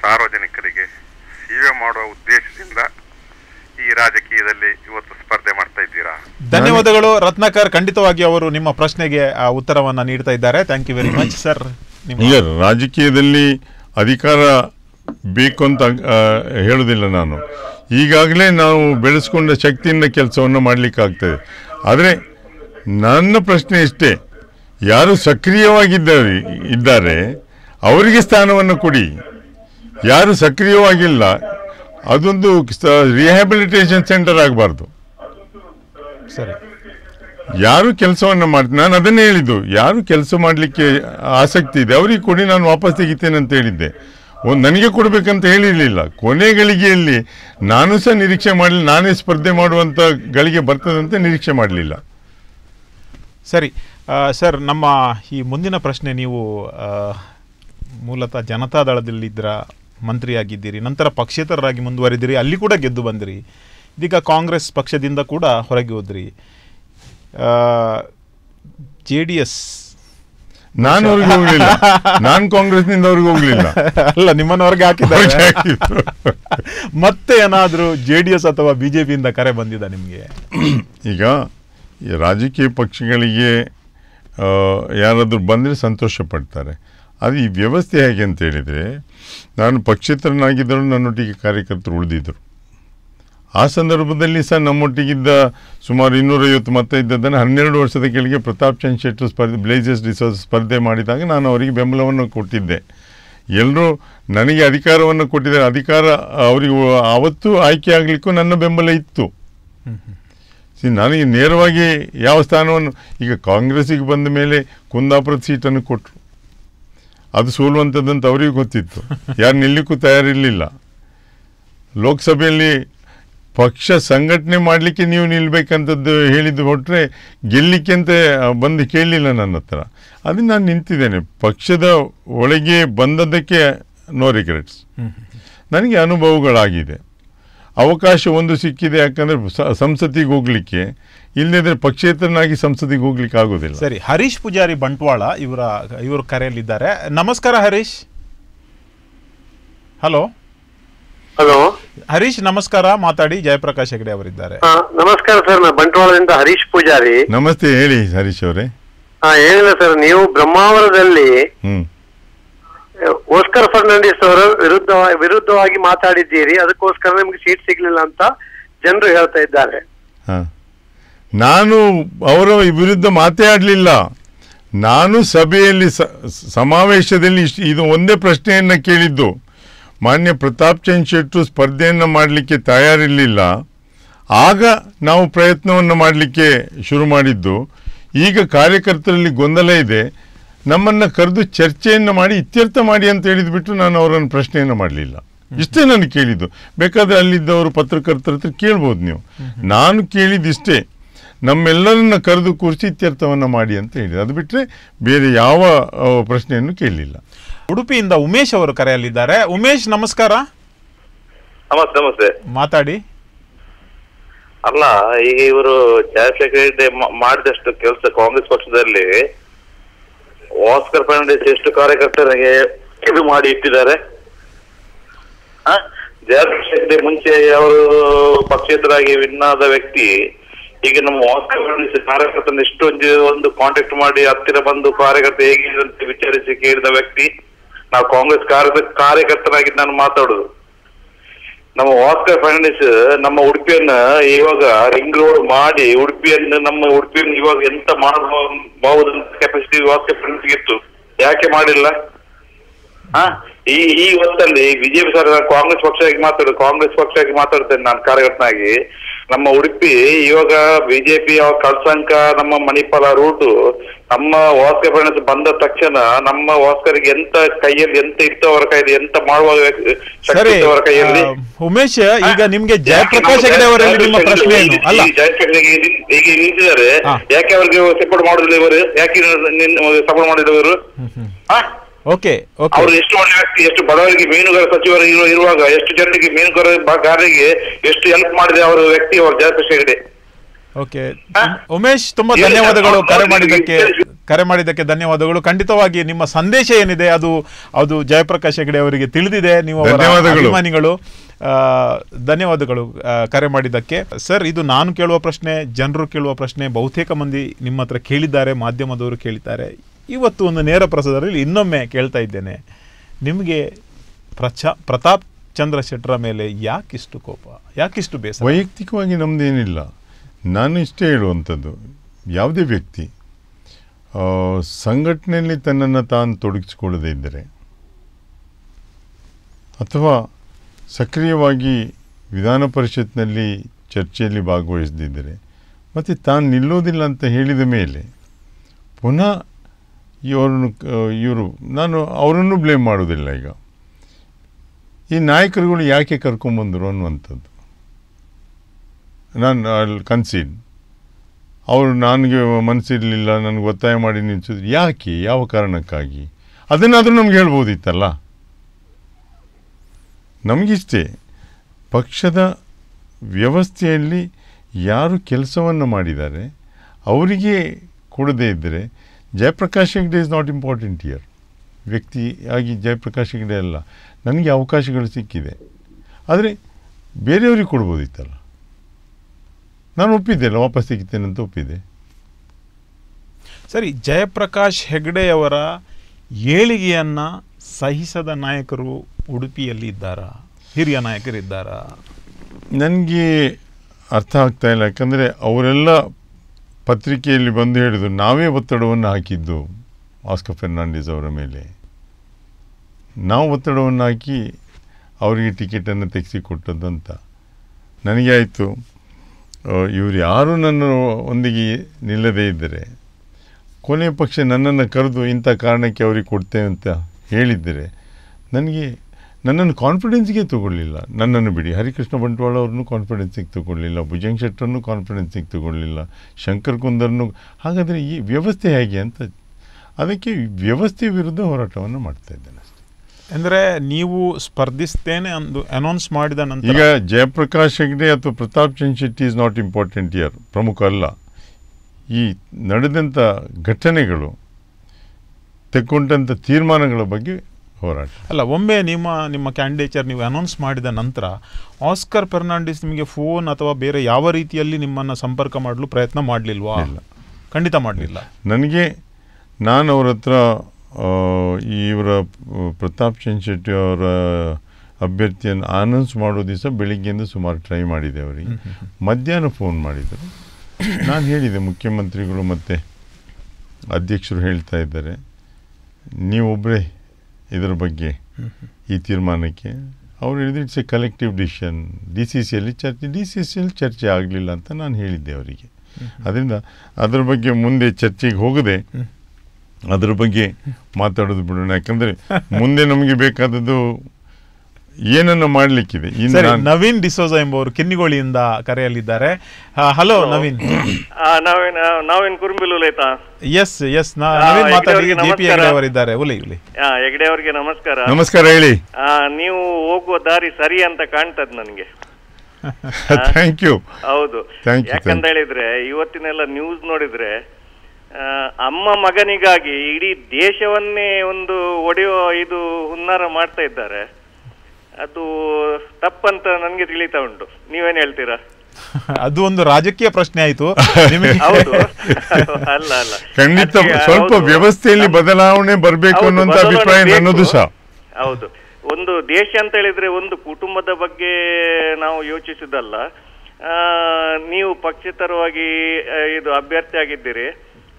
ಸಾರ್ವಜನಿಕರಿಗೆ ಸೇವೆ ಮಾಡುವ ಉದ್ದೇಶದಿಂದ ಈ ರಾಜಕೀಯದಲ್ಲಿ ಇವತ್ತು ಸ್ಪರ್ಧೆ ಮಾಡ್ತಾ ಇದ್ದೀರಾ? ಧನ್ಯವಾದಗಳು. ರತ್ನಾಕರ್ ಖಂಡಿತವಾಗಿ ಅವರು ನಿಮ್ಮ ಪ್ರಶ್ನೆಗೆ ಆ, ಉತ್ತರವನ್ನ ನೀಡ್ತಾ ಇದ್ದಾರೆ. Thank you very much sir ರಾಜಕೀಯದಲ್ಲಿ ಅಧಿಕಾರ ಬೇಕು ಅಂತ ಹೇಳೋದಿಲ್ಲ ನಾನು. ಈಗಾಗಲೇ ನಾವು ಬೆಳೆಸ್ಕೊಂಡ ಶಕ್ತಿಯಿಂದ ಕೆಲಸವನ್ನು ಮಾಡಲಿಕ್ಕಾಗ್ತದೆ. ಆದರೆ ನನ್ನ ಪ್ರಶ್ನೆ ಇಷ್ಟೇ ಯಾರು ಸಕ್ರಿಯವಾಗಿದ್ದಾರೆ ಇದ್ದಾರೆ ಅವರಿಗೆ ಸ್ಥಾನವನ್ನು ಕೊಡಿ. ಯಾರು ಸಕ್ರಿಯವಾಗಿಲ್ಲ ಅದೊಂದು ರಿಹ್ಯಾಬಿಲಿಟೇಷನ್ ಸೆಂಟರ್ ಆಗಬಾರ್ದು. ಸರಿ. ಯಾರು ಕೆಲಸವನ್ನು ಮಾಡಿ ನಾನು ಅದನ್ನೇ ಹೇಳಿದ್ದು ಯಾರು ಕೆಲಸ ಮಾಡಲಿಕ್ಕೆ ಆಸಕ್ತಿ ಇದೆ ಅವರಿಗೆ ಕೊಡಿ ನಾನು ವಾಪಸ್ ತೆಗಿತೇನೆ ಅಂತ ಹೇಳಿದ್ದೆ. ಒಂದು ನನಗೆ ಕೊಡಬೇಕಂತ ಹೇಳಿರಲಿಲ್ಲ. ಕೊನೆ ಗಳಿಗೆಯಲ್ಲಿ ನಾನು ಸಹ ನಿರೀಕ್ಷೆ ಮಾಡಲಿಲ್ಲ. ನಾನೇ ಸ್ಪರ್ಧೆ ಮಾಡುವಂಥ ಗಳಿಗೆ ಬರ್ತದಂತ ನಿರೀಕ್ಷೆ ಮಾಡಲಿಲ್ಲ. ಸರಿ. ಸರ್, ನಮ್ಮ ಈ ಮುಂದಿನ ಪ್ರಶ್ನೆ ನೀವು ಮೂಲತಃ ಮೂಲತಃ ಜನತಾದಳದಲ್ಲಿದ್ದರ ಮಂತ್ರಿಯಾಗಿದ್ದೀರಿ. ನಂತರ ಪಕ್ಷೇತರರಾಗಿ ಮುಂದುವರಿದಿರಿ. ಅಲ್ಲಿ ಕೂಡ ಗೆದ್ದು ಬಂದಿರಿ. ಇದೀಗ ಕಾಂಗ್ರೆಸ್ ಪಕ್ಷದಿಂದ ಕೂಡ ಹೊರಗೆ ಹೋದ್ರಿ. ಜೆ ಡಿ ಎಸ್ ನಾನು ಅವ್ರಿಗೆ ಹೋಗ್ಲಿಲ್ಲ. ನಾನು ಕಾಂಗ್ರೆಸ್ನಿಂದ ಅವ್ರಿಗೆ ಹೋಗ್ಲಿಲ್ಲ. ಅಲ್ಲ ನಿಮ್ಮನ್ನು ಹೊರಗೆ ಅವ್ರಿಗೆ ಹಾಕಿದ್ದಾರೆ. ಮತ್ತೆ ಏನಾದರೂ ಜೆ ಡಿ ಎಸ್ ಅಥವಾ ಬಿಜೆಪಿಯಿಂದ ಕರೆ ಬಂದಿದೆ ನಿಮಗೆ? ಈಗ ಈ ರಾಜಕೀಯ ಪಕ್ಷಗಳಿಗೆ ಯಾರಾದರೂ ಬಂದರೆ ಸಂತೋಷ ಪಡ್ತಾರೆ. ಅದು ಈ ವ್ಯವಸ್ಥೆ ಹೇಗೆ ಅಂತ ಹೇಳಿದರೆ ನಾನು ಪಕ್ಷೇತರನಾಗಿದ್ದರೂ ನನ್ನೊಟ್ಟಿಗೆ ಕಾರ್ಯಕರ್ತರು ಉಳಿದಿದ್ದರು. ಆ ಸಂದರ್ಭದಲ್ಲಿ ಸಹ ನಮ್ಮೊಟ್ಟಿಗಿದ್ದ ಸುಮಾರು ಇನ್ನೂರೈವತ್ತು ಮತ ಇದ್ದದ್ದನ್ನು ಹನ್ನೆರಡು ವರ್ಷದ ಕೆಳಗೆ ಪ್ರತಾಪ್ ಚಂದ್ ಶೆಟ್ಟರ್ ಸ್ಪರ್ಧೆ ಬ್ಲೇಜಸ್ ಡಿಸೋಸ್ ಸ್ಪರ್ಧೆ ಮಾಡಿದಾಗ ನಾನು ಅವರಿಗೆ ಬೆಂಬಲವನ್ನು ಕೊಟ್ಟಿದ್ದೆ. ಎಲ್ಲರೂ ನನಗೆ ಅಧಿಕಾರವನ್ನು ಕೊಟ್ಟಿದ್ದಾರೆ. ಅಧಿಕಾರ ಅವರಿಗೆ ಆವತ್ತು ಆಯ್ಕೆ ಆಗಲಿಕ್ಕೂ ನನ್ನ ಬೆಂಬಲ ಇತ್ತು. ಸಿ, ನನಗೆ ನೇರವಾಗಿ ಯಾವ ಸ್ಥಾನವನ್ನು, ಈಗ ಕಾಂಗ್ರೆಸ್ಸಿಗೆ ಬಂದ ಮೇಲೆ ಕುಂದಾಪುರದ ಸೀಟನ್ನು ಕೊಟ್ಟರು ಅದು ಸೋಲುವಂಥದ್ದಂತ ಅವರಿಗೂ ಗೊತ್ತಿತ್ತು. ಯಾರು ನಿಲ್ಲಕ್ಕೂ ತಯಾರಿರಲಿಲ್ಲ. ಲೋಕಸಭೆಯಲ್ಲಿ ಪಕ್ಷ ಸಂಘಟನೆ ಮಾಡಲಿಕ್ಕೆ ನೀವು ನಿಲ್ಬೇಕಂತದ್ದು ಹೇಳಿದ್ದು ಹೊಟ್ಟರೆ ಗೆಲ್ಲಿಕ್ಕೆ ಅಂತ ಬಂದು ಕೇಳಲಿಲ್ಲ ನನ್ನ ಹತ್ರ. ಅದನ್ನು ನಾನು ನಿಂತಿದ್ದೇನೆ. ಪಕ್ಷದ ಒಳಗೆ ಬಂದದ್ದಕ್ಕೆ ನೋ ರಿಗ್ರೆಟ್ಸ್ ನನಗೆ ಅನುಭವಗಳಾಗಿದೆ. ಅವಕಾಶ ಒಂದು ಸಿಕ್ಕಿದೆ, ಯಾಕಂದರೆ ಸಂಸತ್ತಿಗೆ ಹೋಗಲಿಕ್ಕೆ. ಇಲ್ಲದಿದ್ರೆ ಪಕ್ಷೇತರನಾಗಿ ಸಂಸತ್ತಿಗೆ ಹೋಗ್ಲಿಕ್ಕೆ ಆಗೋದಿಲ್ಲ. ಸರಿ, ಹರೀಶ್ ಪೂಜಾರಿ ಬಂಟ್ವಾಳ ಇವರ, ಇವರು ಕರೆಯಲ್ಲಿದ್ದಾರೆ. ನಮಸ್ಕಾರ ಹರೀಶ್. Hello hello. ಹರೀಶ್ ನಮಸ್ಕಾರ. ಮಾತಾಡಿ. ಜಯಪ್ರಕಾಶ್ ಹೆಗಡೆ ಅವರಿದ್ದಾರೆ. ನಮಸ್ಕಾರ ಸರ್. ನಾನು ಬಂಟ್ವಾಳದಿಂದ ಹರೀಶ್ ಪೂಜಾರಿ. ನಮಸ್ತೆ ಹೇಳಿ ಹರೀಶ್ ಅವರೇ. ಹಾ ಏನಿಲ್ಲ ಸರ್. ನೀವು ಬ್ರಹ್ಮಾವರದಲ್ಲಿ ಓಸ್ಕರ್ ಫರ್ನಾಂಡಿಸ್ ಅವರ ವಿರುದ್ಧ ವಿರುದ್ಧವಾಗಿ ಮಾತಾಡಿದ್ದೀರಿ. ಅದಕ್ಕೋಸ್ಕರ ನಿಮ್ಗೆ ಸೀಟ್ ಸಿಗ್ಲಿಲ್ಲ ಅಂತ ಜನರು ಹೇಳ್ತಾ ಇದ್ದಾರೆ. ಹಾಂ. ನಾನು ಅವರ ವಿರುದ್ಧ ಮಾತೇ ಆಡ್ಲಿಲ್ಲ. ನಾನು ಸಭೆಯಲ್ಲಿ ಸ ಸಮಾವೇಶದಲ್ಲಿ ಇಷ್ಟು ಇದು ಒಂದೇ ಪ್ರಶ್ನೆಯನ್ನ ಕೇಳಿದ್ದು. ಮಾನ್ಯ ಪ್ರತಾಪ್ ಚಂದ್ ಶೆಟ್ಟರು ಸ್ಪರ್ಧೆಯನ್ನು ಮಾಡಲಿಕ್ಕೆ ತಯಾರಿರಲಿಲ್ಲ. ಆಗ ನಾವು ಪ್ರಯತ್ನವನ್ನು ಮಾಡಲಿಕ್ಕೆ ಶುರು ಮಾಡಿದ್ದು. ಈಗ ಕಾರ್ಯಕರ್ತರಲ್ಲಿ ಗೊಂದಲ ಇದೆ. ನಮ್ಮನ್ನು ಕರೆದು ಚರ್ಚೆಯನ್ನು ಮಾಡಿ ಇತ್ಯರ್ಥ ಮಾಡಿ ಅಂತ ಹೇಳಿದ್ಬಿಟ್ಟು ನಾನು ಅವರನ್ನು ಪ್ರಶ್ನೆಯನ್ನು ಮಾಡಲಿಲ್ಲ. ಇಷ್ಟೇ ನಾನು ಕೇಳಿದ್ದು. ಬೇಕಾದರೆ ಅಲ್ಲಿದ್ದವರು ಪತ್ರಕರ್ತರ ಹತ್ರ ಕೇಳ್ಬೋದು ನೀವು. ನಾನು ಕೇಳಿದಿಷ್ಟೇ. ನಮ್ಮೆಲ್ಲರನ್ನ ಕರೆದು ಕೂರಿಸಿ ಇತ್ಯರ್ಥವನ್ನು ಮಾಡಿ ಅಂತ ಹೇಳಿದೆ ಅದು ಬಿಟ್ಟರೆ ಬೇರೆ ಯಾವ ಪ್ರಶ್ನೆಯನ್ನು ಕೇಳಲಿಲ್ಲ. ಉಡುಪಿಯಿಂದ ಉಮೇಶ್ ಅವರು ಕರೆಯಲ್ಲಿದ್ದಾರೆ. ಉಮೇಶ್ ನಮಸ್ಕಾರ. ನಮಸ್ತೆ ನಮಸ್ತೆ. ಮಾತಾಡಿ. ಅಲ್ಲ ಈಗ ಇವರು ಜಾಸ್ತಿ ಮಾಡಿದಷ್ಟು ಕೆಲಸ ಕಾಂಗ್ರೆಸ್ ಪಕ್ಷದಲ್ಲಿ ಆಸ್ಕರ್ ಫರ್ನಾಂಡಿಸ್ ಎಷ್ಟು ಕಾರ್ಯಕರ್ತರಿಗೆ ಇದು ಮಾಡಿ ಇಟ್ಟಿದ್ದಾರೆ. ಹೆಗ್ಡೆ ಮುಂಚೆ ಅವರು ಪಕ್ಷೇತರಾಗಿ ವಿನ್ ಆದ ವ್ಯಕ್ತಿ ಈಗ ನಮ್ಮ ಆಸ್ಕರ್ ಫರ್ನಾಂಡಿಸ್ ಕಾರ್ಯಕರ್ತನ ಎಷ್ಟೊಂದು ಒಂದು ಕಾಂಟ್ಯಾಕ್ಟ್ ಮಾಡಿ ಹತ್ತಿರ ಬಂದು ಕಾರ್ಯಕರ್ತ ಹೇಗಿದೆ ಅಂತ ವಿಚಾರಿಸಿ ಕೇಳಿದ ವ್ಯಕ್ತಿ ನಾವು ಕಾಂಗ್ರೆಸ್ ಕಾರ್ಯ ಕಾರ್ಯಕರ್ತನಾಗಿ ನಾನು ಮಾತಾಡುದು. ನಮ್ಮ ವಾಸ್ಕರ್ ಫೈನಾನ್ಸ್ ನಮ್ಮ ಉಡುಪಿಯನ್ನ ಇವಾಗ ರಿಂಗ್ ರೋಡ್ ಮಾಡಿ ಉಡುಪಿಯನ್ನು, ನಮ್ಮ ಉಡುಪಿಯನ್ನು ಇವಾಗ ಎಂತ ಮಾಡಬಹುದು ಕೆಪಾಸಿಟಿ ವಾಸ್ಕರ್ ಫೈನಾನ್ಸ್ ಇತ್ತು ಯಾಕೆ ಮಾಡಿಲ್ಲ? ಹಾ ಈ ಈ ಹೊತ್ತಲ್ಲಿ ಬಿಜೆಪಿ ಸರ್ಕಾರ ಕಾಂಗ್ರೆಸ್ ಪಕ್ಷ ಆಗಿ ಮಾತಾಡುದು ಕಾಂಗ್ರೆಸ್ ಪಕ್ಷ ಆಗಿ ಮಾತಾಡ್ತೇನೆ ನಾನು ಕಾರ್ಯಕರ್ತನಾಗಿ. ನಮ್ಮ ಉಡುಪಿ ಇವಾಗ ಬಿಜೆಪಿ ಕಳ್ಸಂಕ, ನಮ್ಮ ಮಣಿಪಾಲ ರೂಟು ನಮ್ಮ ವಾಸ್ಕರ್ ಫೈನಾನ್ಸ್ ಬಂದ ತಕ್ಷಣ ನಮ್ಮ ವಾಸ್ಕರ್ಗೆ ಎಂತ ಕೈಯಲ್ಲಿ ಎಂತ ಇತ್ತು ಅವರ ಕೈಯಲ್ಲಿ ಎಂತ ಮಾಡುವ ಶಕ್ತಿ ಅವರ ಕೈಯಲ್ಲಿ? ಉಮೇಶ್ ಈಗ ನಿಮ್ಗೆ ಜಯಪ್ರಕಾಶ್ ಹೆಗಡೆ ಅವರಲ್ಲಿ ನಿಮ್ಮ ಪ್ರಶ್ನೆ ಏನು ಅಲ್ಲ. ಈಗ ನಿಂತಿದ್ದಾರೆ. ಯಾಕೆ ಅವರಿಗೆ ಸಪೋರ್ಟ್ ಮಾಡುದಿಲ್ಲ ಇವರು? ಯಾಕೆ ಸಪೋರ್ಟ್ ಮಾಡಿದ್ರು ಇವರು? ಓಕೆ ಅವರು ಎಷ್ಟು ಒಳ್ಳೆ ವ್ಯಕ್ತಿ ಎಷ್ಟು ಬಡವರಿಗೆ ಮೀನುಗಾರ ಸಚಿವರು ಇರುವಾಗ ಎಷ್ಟು ಜನರಿಗೆ ಮೀನುಗಾರರಿಗೆ ಎಷ್ಟು ಹೆಲ್ಪ್ ಮಾಡಿದೆ ಅವರ ವ್ಯಕ್ತಿ ಅವರು ಜಯಪ್ರಕಾಶ್ ಹೆಗಡೆ? ಓಕೆ. ಉಮೇಶ್ ತುಂಬಾ ಧನ್ಯವಾದಗಳು ಕರೆ ಮಾಡಿದ್ದಕ್ಕೆ ಕರೆ ಮಾಡಿದ್ದಕ್ಕೆ ಧನ್ಯವಾದಗಳು. ಖಂಡಿತವಾಗಿ ನಿಮ್ಮ ಸಂದೇಶ ಏನಿದೆ ಅದು ಅದು ಜಯಪ್ರಕಾಶ್ ಹೆಗಡೆ ಅವರಿಗೆ ತಿಳಿದಿದೆ. ನೀವು ಧನ್ಯವಾದಗಳು. ಅಭಿಮಾನಿಗಳು. ಧನ್ಯವಾದಗಳು ಆ, ಕರೆ ಮಾಡಿದ್ದಕ್ಕೆ. ಸರ್ ಇದು ನಾನು ಕೇಳುವ ಪ್ರಶ್ನೆ ಜನರು ಕೇಳುವ ಪ್ರಶ್ನೆ ಬಹುತೇಕ ಮಂದಿ ನಿಮ್ಮ ಹತ್ರ ಕೇಳಿದ್ದಾರೆ ಮಾಧ್ಯಮದವರು ಕೇಳಿದ್ದಾರೆ. ಇವತ್ತು ಒಂದು ನೇರ ಪ್ರಸಾರದಲ್ಲಿ ಇನ್ನೊಮ್ಮೆ ಕೇಳ್ತಾ ಇದ್ದೇನೆ. ನಿಮಗೆ ಪ್ರಚಾ ಪ್ರತಾಪ್ ಚಂದ್ರ ಶೆಟ್ಟರ ಮೇಲೆ ಯಾಕಿಷ್ಟು ಕೋಪ ಯಾಕಿಷ್ಟು ಬೇಸರ? ವೈಯಕ್ತಿಕವಾಗಿ ನಮ್ಮದೇನಿಲ್ಲ ನಾನು ಇಷ್ಟೇ ಹೇಳುವಂಥದ್ದು. ಯಾವುದೇ ವ್ಯಕ್ತಿ ಸಂಘಟನೆಯಲ್ಲಿ ತನ್ನನ್ನು ತಾನು ತೊಡಗಿಸಿಕೊಳ್ಳದೇ ಇದ್ದರೆ, ಅಥವಾ ಸಕ್ರಿಯವಾಗಿ ವಿಧಾನ ಪರಿಷತ್ನಲ್ಲಿ ಚರ್ಚೆಯಲ್ಲಿ ಭಾಗವಹಿಸದಿದ್ದರೆ, ಮತ್ತು ತಾನು ನಿಲ್ಲೋದಿಲ್ಲ ಅಂತ ಹೇಳಿದ ಮೇಲೆ, ಪುನಃ ಇವರನ್ನು ಇವರು, ನಾನು ಅವರನ್ನು ಬ್ಲೇಮ್ ಮಾಡೋದಿಲ್ಲ ಈಗ. ಈ ನಾಯಕರುಗಳು ಯಾಕೆ ಕರ್ಕೊಂಬಂದರು ಅನ್ನುವಂಥದ್ದು. ನಾನು ಅಲ್ಲಿ ಕನ್ಸೀಡ್ ಅವರು ನನಗೆ ಮನಸ್ಸಿರಲಿಲ್ಲ ನನಗೆ ಒತ್ತಾಯ ಮಾಡಿ ನಿಲ್ಸಿದ್ರು ಯಾಕೆ? ಯಾವ ಕಾರಣಕ್ಕಾಗಿ? ಅದನ್ನಾದರೂ ನಮ್ಗೆ ಹೇಳ್ಬೋದಿತ್ತಲ್ಲ? ನಮಗಿಷ್ಟೇ. ಪಕ್ಷದ ವ್ಯವಸ್ಥೆಯಲ್ಲಿ ಯಾರು ಕೆಲಸವನ್ನು ಮಾಡಿದ್ದಾರೆ, ಅವರಿಗೆ ಕೊಡದೇ ಇದ್ದರೆ, Jayaprakash Hegde is not important here ವ್ಯಕ್ತಿಯಾಗಿ ಜಯಪ್ರಕಾಶ್ ಹೆಗ್ಡೆ ಅಲ್ಲ. ನನಗೆ ಅವಕಾಶಗಳು ಸಿಕ್ಕಿದೆ. ಆದರೆ ಬೇರೆಯವ್ರಿಗೆ ಕೊಡ್ಬೋದಿತ್ತಲ್ಲ? ನಾನು ಒಪ್ಪಿದ್ದೆಲ್ಲ ವಾಪಸ್ ತೆಗಿತೇನೆ ಅಂತ ಒಪ್ಪಿದೆ ಸರಿ ಜಯಪ್ರಕಾಶ್ ಹೆಗ್ಡೆಯವರ ಏಳಿಗೆಯನ್ನು ಸಹಿಸದ ನಾಯಕರು ಉಡುಪಿಯಲ್ಲಿ ಇದ್ದಾರಾ? ಹಿರಿಯ ನಾಯಕರಿದ್ದಾರಾ ನನಗೆ ಅರ್ಥ ಆಗ್ತಾ ಇಲ್ಲ ಯಾಕಂದರೆ ಅವರೆಲ್ಲ ಪತ್ರಿಕೆಯಲ್ಲಿ ಬಂದು ಹೇಳಿದ್ರು ನಾವೇ ಒತ್ತಡವನ್ನು ಹಾಕಿದ್ದು ಆಸ್ಕರ್ ಫೆರ್ನಾಂಡಿಸ್ ಅವರ ಮೇಲೆ. ನಾವು ಒತ್ತಡವನ್ನು ಹಾಕಿ ಅವರಿಗೆ ಟಿಕೆಟನ್ನು ತೆಗೆಸಿಕೊಟ್ಟದ್ದಂತ ನನಗೆ ಆಯಿತು. ಇವರು ಯಾರೂ ನನ್ನ ಒಂದಿಗೆ ನಿಲ್ಲದೇ ಇದ್ದರೆ ಕೊನೆ ಪಕ್ಷ ನನ್ನನ್ನು ಕರೆದು ಇಂಥ ಕಾರಣಕ್ಕೆ ಅವ್ರಿಗೆ ಕೊಡ್ತೇವೆ ಅಂತ ಹೇಳಿದ್ದರೆ, ನನಗೆ ನನ್ನನ್ನು ಕಾನ್ಫಿಡೆನ್ಸ್ಗೆ ತಗೊಳ್ಳಿಲ್ಲ. ನನ್ನನ್ನು ಬಿಡಿ. ಹರಿಕೃಷ್ಣ ಬಂಟ್ವಾಳ ಅವ್ರನ್ನೂ ಕಾನ್ಫಿಡೆನ್ಸಿಗೆ ತಗೊಳ್ಳಿಲ್ಲ. ಭುಜಂಗ್ ಶೆಟ್ಟರನ್ನು ಕಾನ್ಫಿಡೆನ್ಸಿಗೆ ತಗೊಳ್ಳಿಲ್ಲ. ಶಂಕರ್ ಕುಂದರ್ನು ಹಾಗಾದರೆ ಈ ವ್ಯವಸ್ಥೆ ಹೇಗೆ ಅಂತ, ಅದಕ್ಕೆ ವ್ಯವಸ್ಥೆ ವಿರುದ್ಧ ಹೋರಾಟವನ್ನು ಮಾಡ್ತಾ ಇದ್ದೇನೆ. ಅಂದ್ರೆ ನೀವು ಸ್ಪರ್ಧಿಸ್ತೇನೆ ಅಂದು ಅನೌನ್ಸ್ ಮಾಡಿದ ನಂತರ ಈಗ ಜಯಪ್ರಕಾಶ್ ಹೆಗ್ಡೆ ಅಥವಾ Pratap Chand Shetty is not important here ಪ್ರಮುಖ ಅಲ್ಲ. ಈ ನಡೆದಂಥ ಘಟನೆಗಳು ತೆಕ್ಕೊಂಡಂಥ ತೀರ್ಮಾನಗಳ ಬಗ್ಗೆ ಹೋರಾಟ. ಅಲ್ಲ ಒಮ್ಮೆ ನಿಮ್ಮ ನಿಮ್ಮ ಕ್ಯಾಂಡಿಡೇಚರ್ ನೀವು ಅನೌನ್ಸ್ ಮಾಡಿದ ನಂತರ ಆಸ್ಕರ್ ಫೆರ್ನಾಂಡಿಸ್ ನಿಮಗೆ ಫೋನ್ ಅಥವಾ ಬೇರೆ ಯಾವ ರೀತಿಯಲ್ಲಿ ನಿಮ್ಮನ್ನು ಸಂಪರ್ಕ ಮಾಡಲು ಪ್ರಯತ್ನ ಮಾಡಲಿಲ್ವಾ? ಇಲ್ಲ. ಖಂಡಿತ ಮಾಡಲಿಲ್ಲ. ನನಗೆ ನಾನು ಅವ್ರ ಹತ್ರ ಇವರ ಪ್ರತಾಪ್ ಚಂದ್ ಶೆಟ್ಟಿ ಅವರ ಅಭ್ಯರ್ಥಿಯನ್ನು ಅನೌನ್ಸ್ ಮಾಡೋ ದಿವಸ ಬೆಳಿಗ್ಗೆಯಿಂದ ಸುಮಾರು ಟ್ರೈ ಮಾಡಿದೆ ಅವರಿಗೆ. ಮಧ್ಯಾಹ್ನ ಫೋನ್ ಮಾಡಿದರು. ನಾನು ಹೇಳಿದೆ ಮುಖ್ಯಮಂತ್ರಿಗಳು ಮತ್ತು ಅಧ್ಯಕ್ಷರು ಹೇಳ್ತಾ ಇದ್ದಾರೆ ನೀವೊಬ್ಬರೇ ಇದರ ಬಗ್ಗೆ ಈ ತೀರ್ಮಾನಕ್ಕೆ. ಅವ್ರು ಹೇಳಿದ್ರು it's a collective decision D C ಸಿಯಲ್ಲಿ ಚರ್ಚೆ ಡಿ ಸಿ ಸಿಯಲ್ಲಿ ಚರ್ಚೆ ಆಗಲಿಲ್ಲ ಅಂತ ನಾನು ಹೇಳಿದ್ದೆ ಅವರಿಗೆ. ಅದರಿಂದ ಅದರ ಬಗ್ಗೆ ಮುಂದೆ ಚರ್ಚೆಗೆ ಹೋಗದೆ ಅದರ ಬಗ್ಗೆ ಮಾತಾಡೋದು ಬಿಡೋಣ. ಯಾಕಂದ್ರೆ ಮುಂದೆ ನಮಗೆ ಬೇಕಾದದ್ದು ಏನನ್ನು ಮಾಡಲಿಕ್ಕಿದೆ? ನವೀನ್ ಡಿಸೋಜಾ ಎಂಬುವರು ಕಿನ್ನಿಗೋಳಿಯಿಂದ ಕರೆಯಲ್ಲಿದ್ದಾರೆ. ಹಲೋ ನವೀನ್. ನವೀನ್ ನಾವೇನ್ ನಾವೇನ್ ಕುರುಂಬಿಲು ಆಯ್ತಾ ಎಸ್ ಎಸ್ ನವೀನ್ ಮಾತಾಡಿ ಜೆಪಿ ಹೆಗ್ಡೆ. ಅವರಿದ್ದಾರೆ ಉಲಿ ಉಲಿ. ಹೆಗಡೆ ಅವರಿಗೆ ನಮಸ್ಕಾರ. ನಮಸ್ಕಾರ ಹೇಳಿ. ಆ, ನೀವು ಹೋಗುವ ದಾರಿ ಸರಿ ಅಂತ ಕಾಣ್ತದ್ ನನಗೆ. ಥ್ಯಾಂಕ್ ಯು ಹೌದು. Thank you, ಯಾಕಂತ thank you. ಹೇಳಿದ್ರೆ ಇವತ್ತಿನೆಲ್ಲ ನ್ಯೂಸ್ ನೋಡಿದ್ರೆ ಅಮ್ಮ ಮಗನಿಗಾಗಿ ಇಡೀ ದೇಶವನ್ನೇ ಒಂದು ಒಡೆಯುವ ಇದು ಹುನ್ನಾರ ಮಾಡ್ತಾ ಇದ್ದಾರೆ. ಅದು ತಪ್ಪಂತ ನನಗೆ ತಿಳಿತಾ ಉಂಟು. ನೀವೇನ್ ಹೇಳ್ತೀರಾ? ಅದು ಒಂದು ರಾಜಕೀಯ ಪ್ರಶ್ನೆ ಆಯ್ತು. ನಿಮಗೆ ಹೌದು. ಅಲ್ಲ ಅಲ್ಲ. ಖಂಡಿತ ಸ್ವಲ್ಪ ವ್ಯವಸ್ಥೆಯಲ್ಲಿ ಬದಲಾವಣೆ ಬರಬೇಕು ಅನ್ನೋದು ಅಭಿಪ್ರಾಯ ನನ್ನದು ಸಹ. ಹೌದು. ಒಂದು ದೇಶ ಅಂತ ಹೇಳಿದ್ರೆ ಒಂದು ಕುಟುಂಬದ ಬಗ್ಗೆ ನಾವು ಯೋಚಿಸುದಲ್ಲ ಆ, ನೀವು ಪಕ್ಷೇತರವಾಗಿ ಇದು ಅಭ್ಯರ್ಥಿ ಆಗಿದ್ದೀರಿ.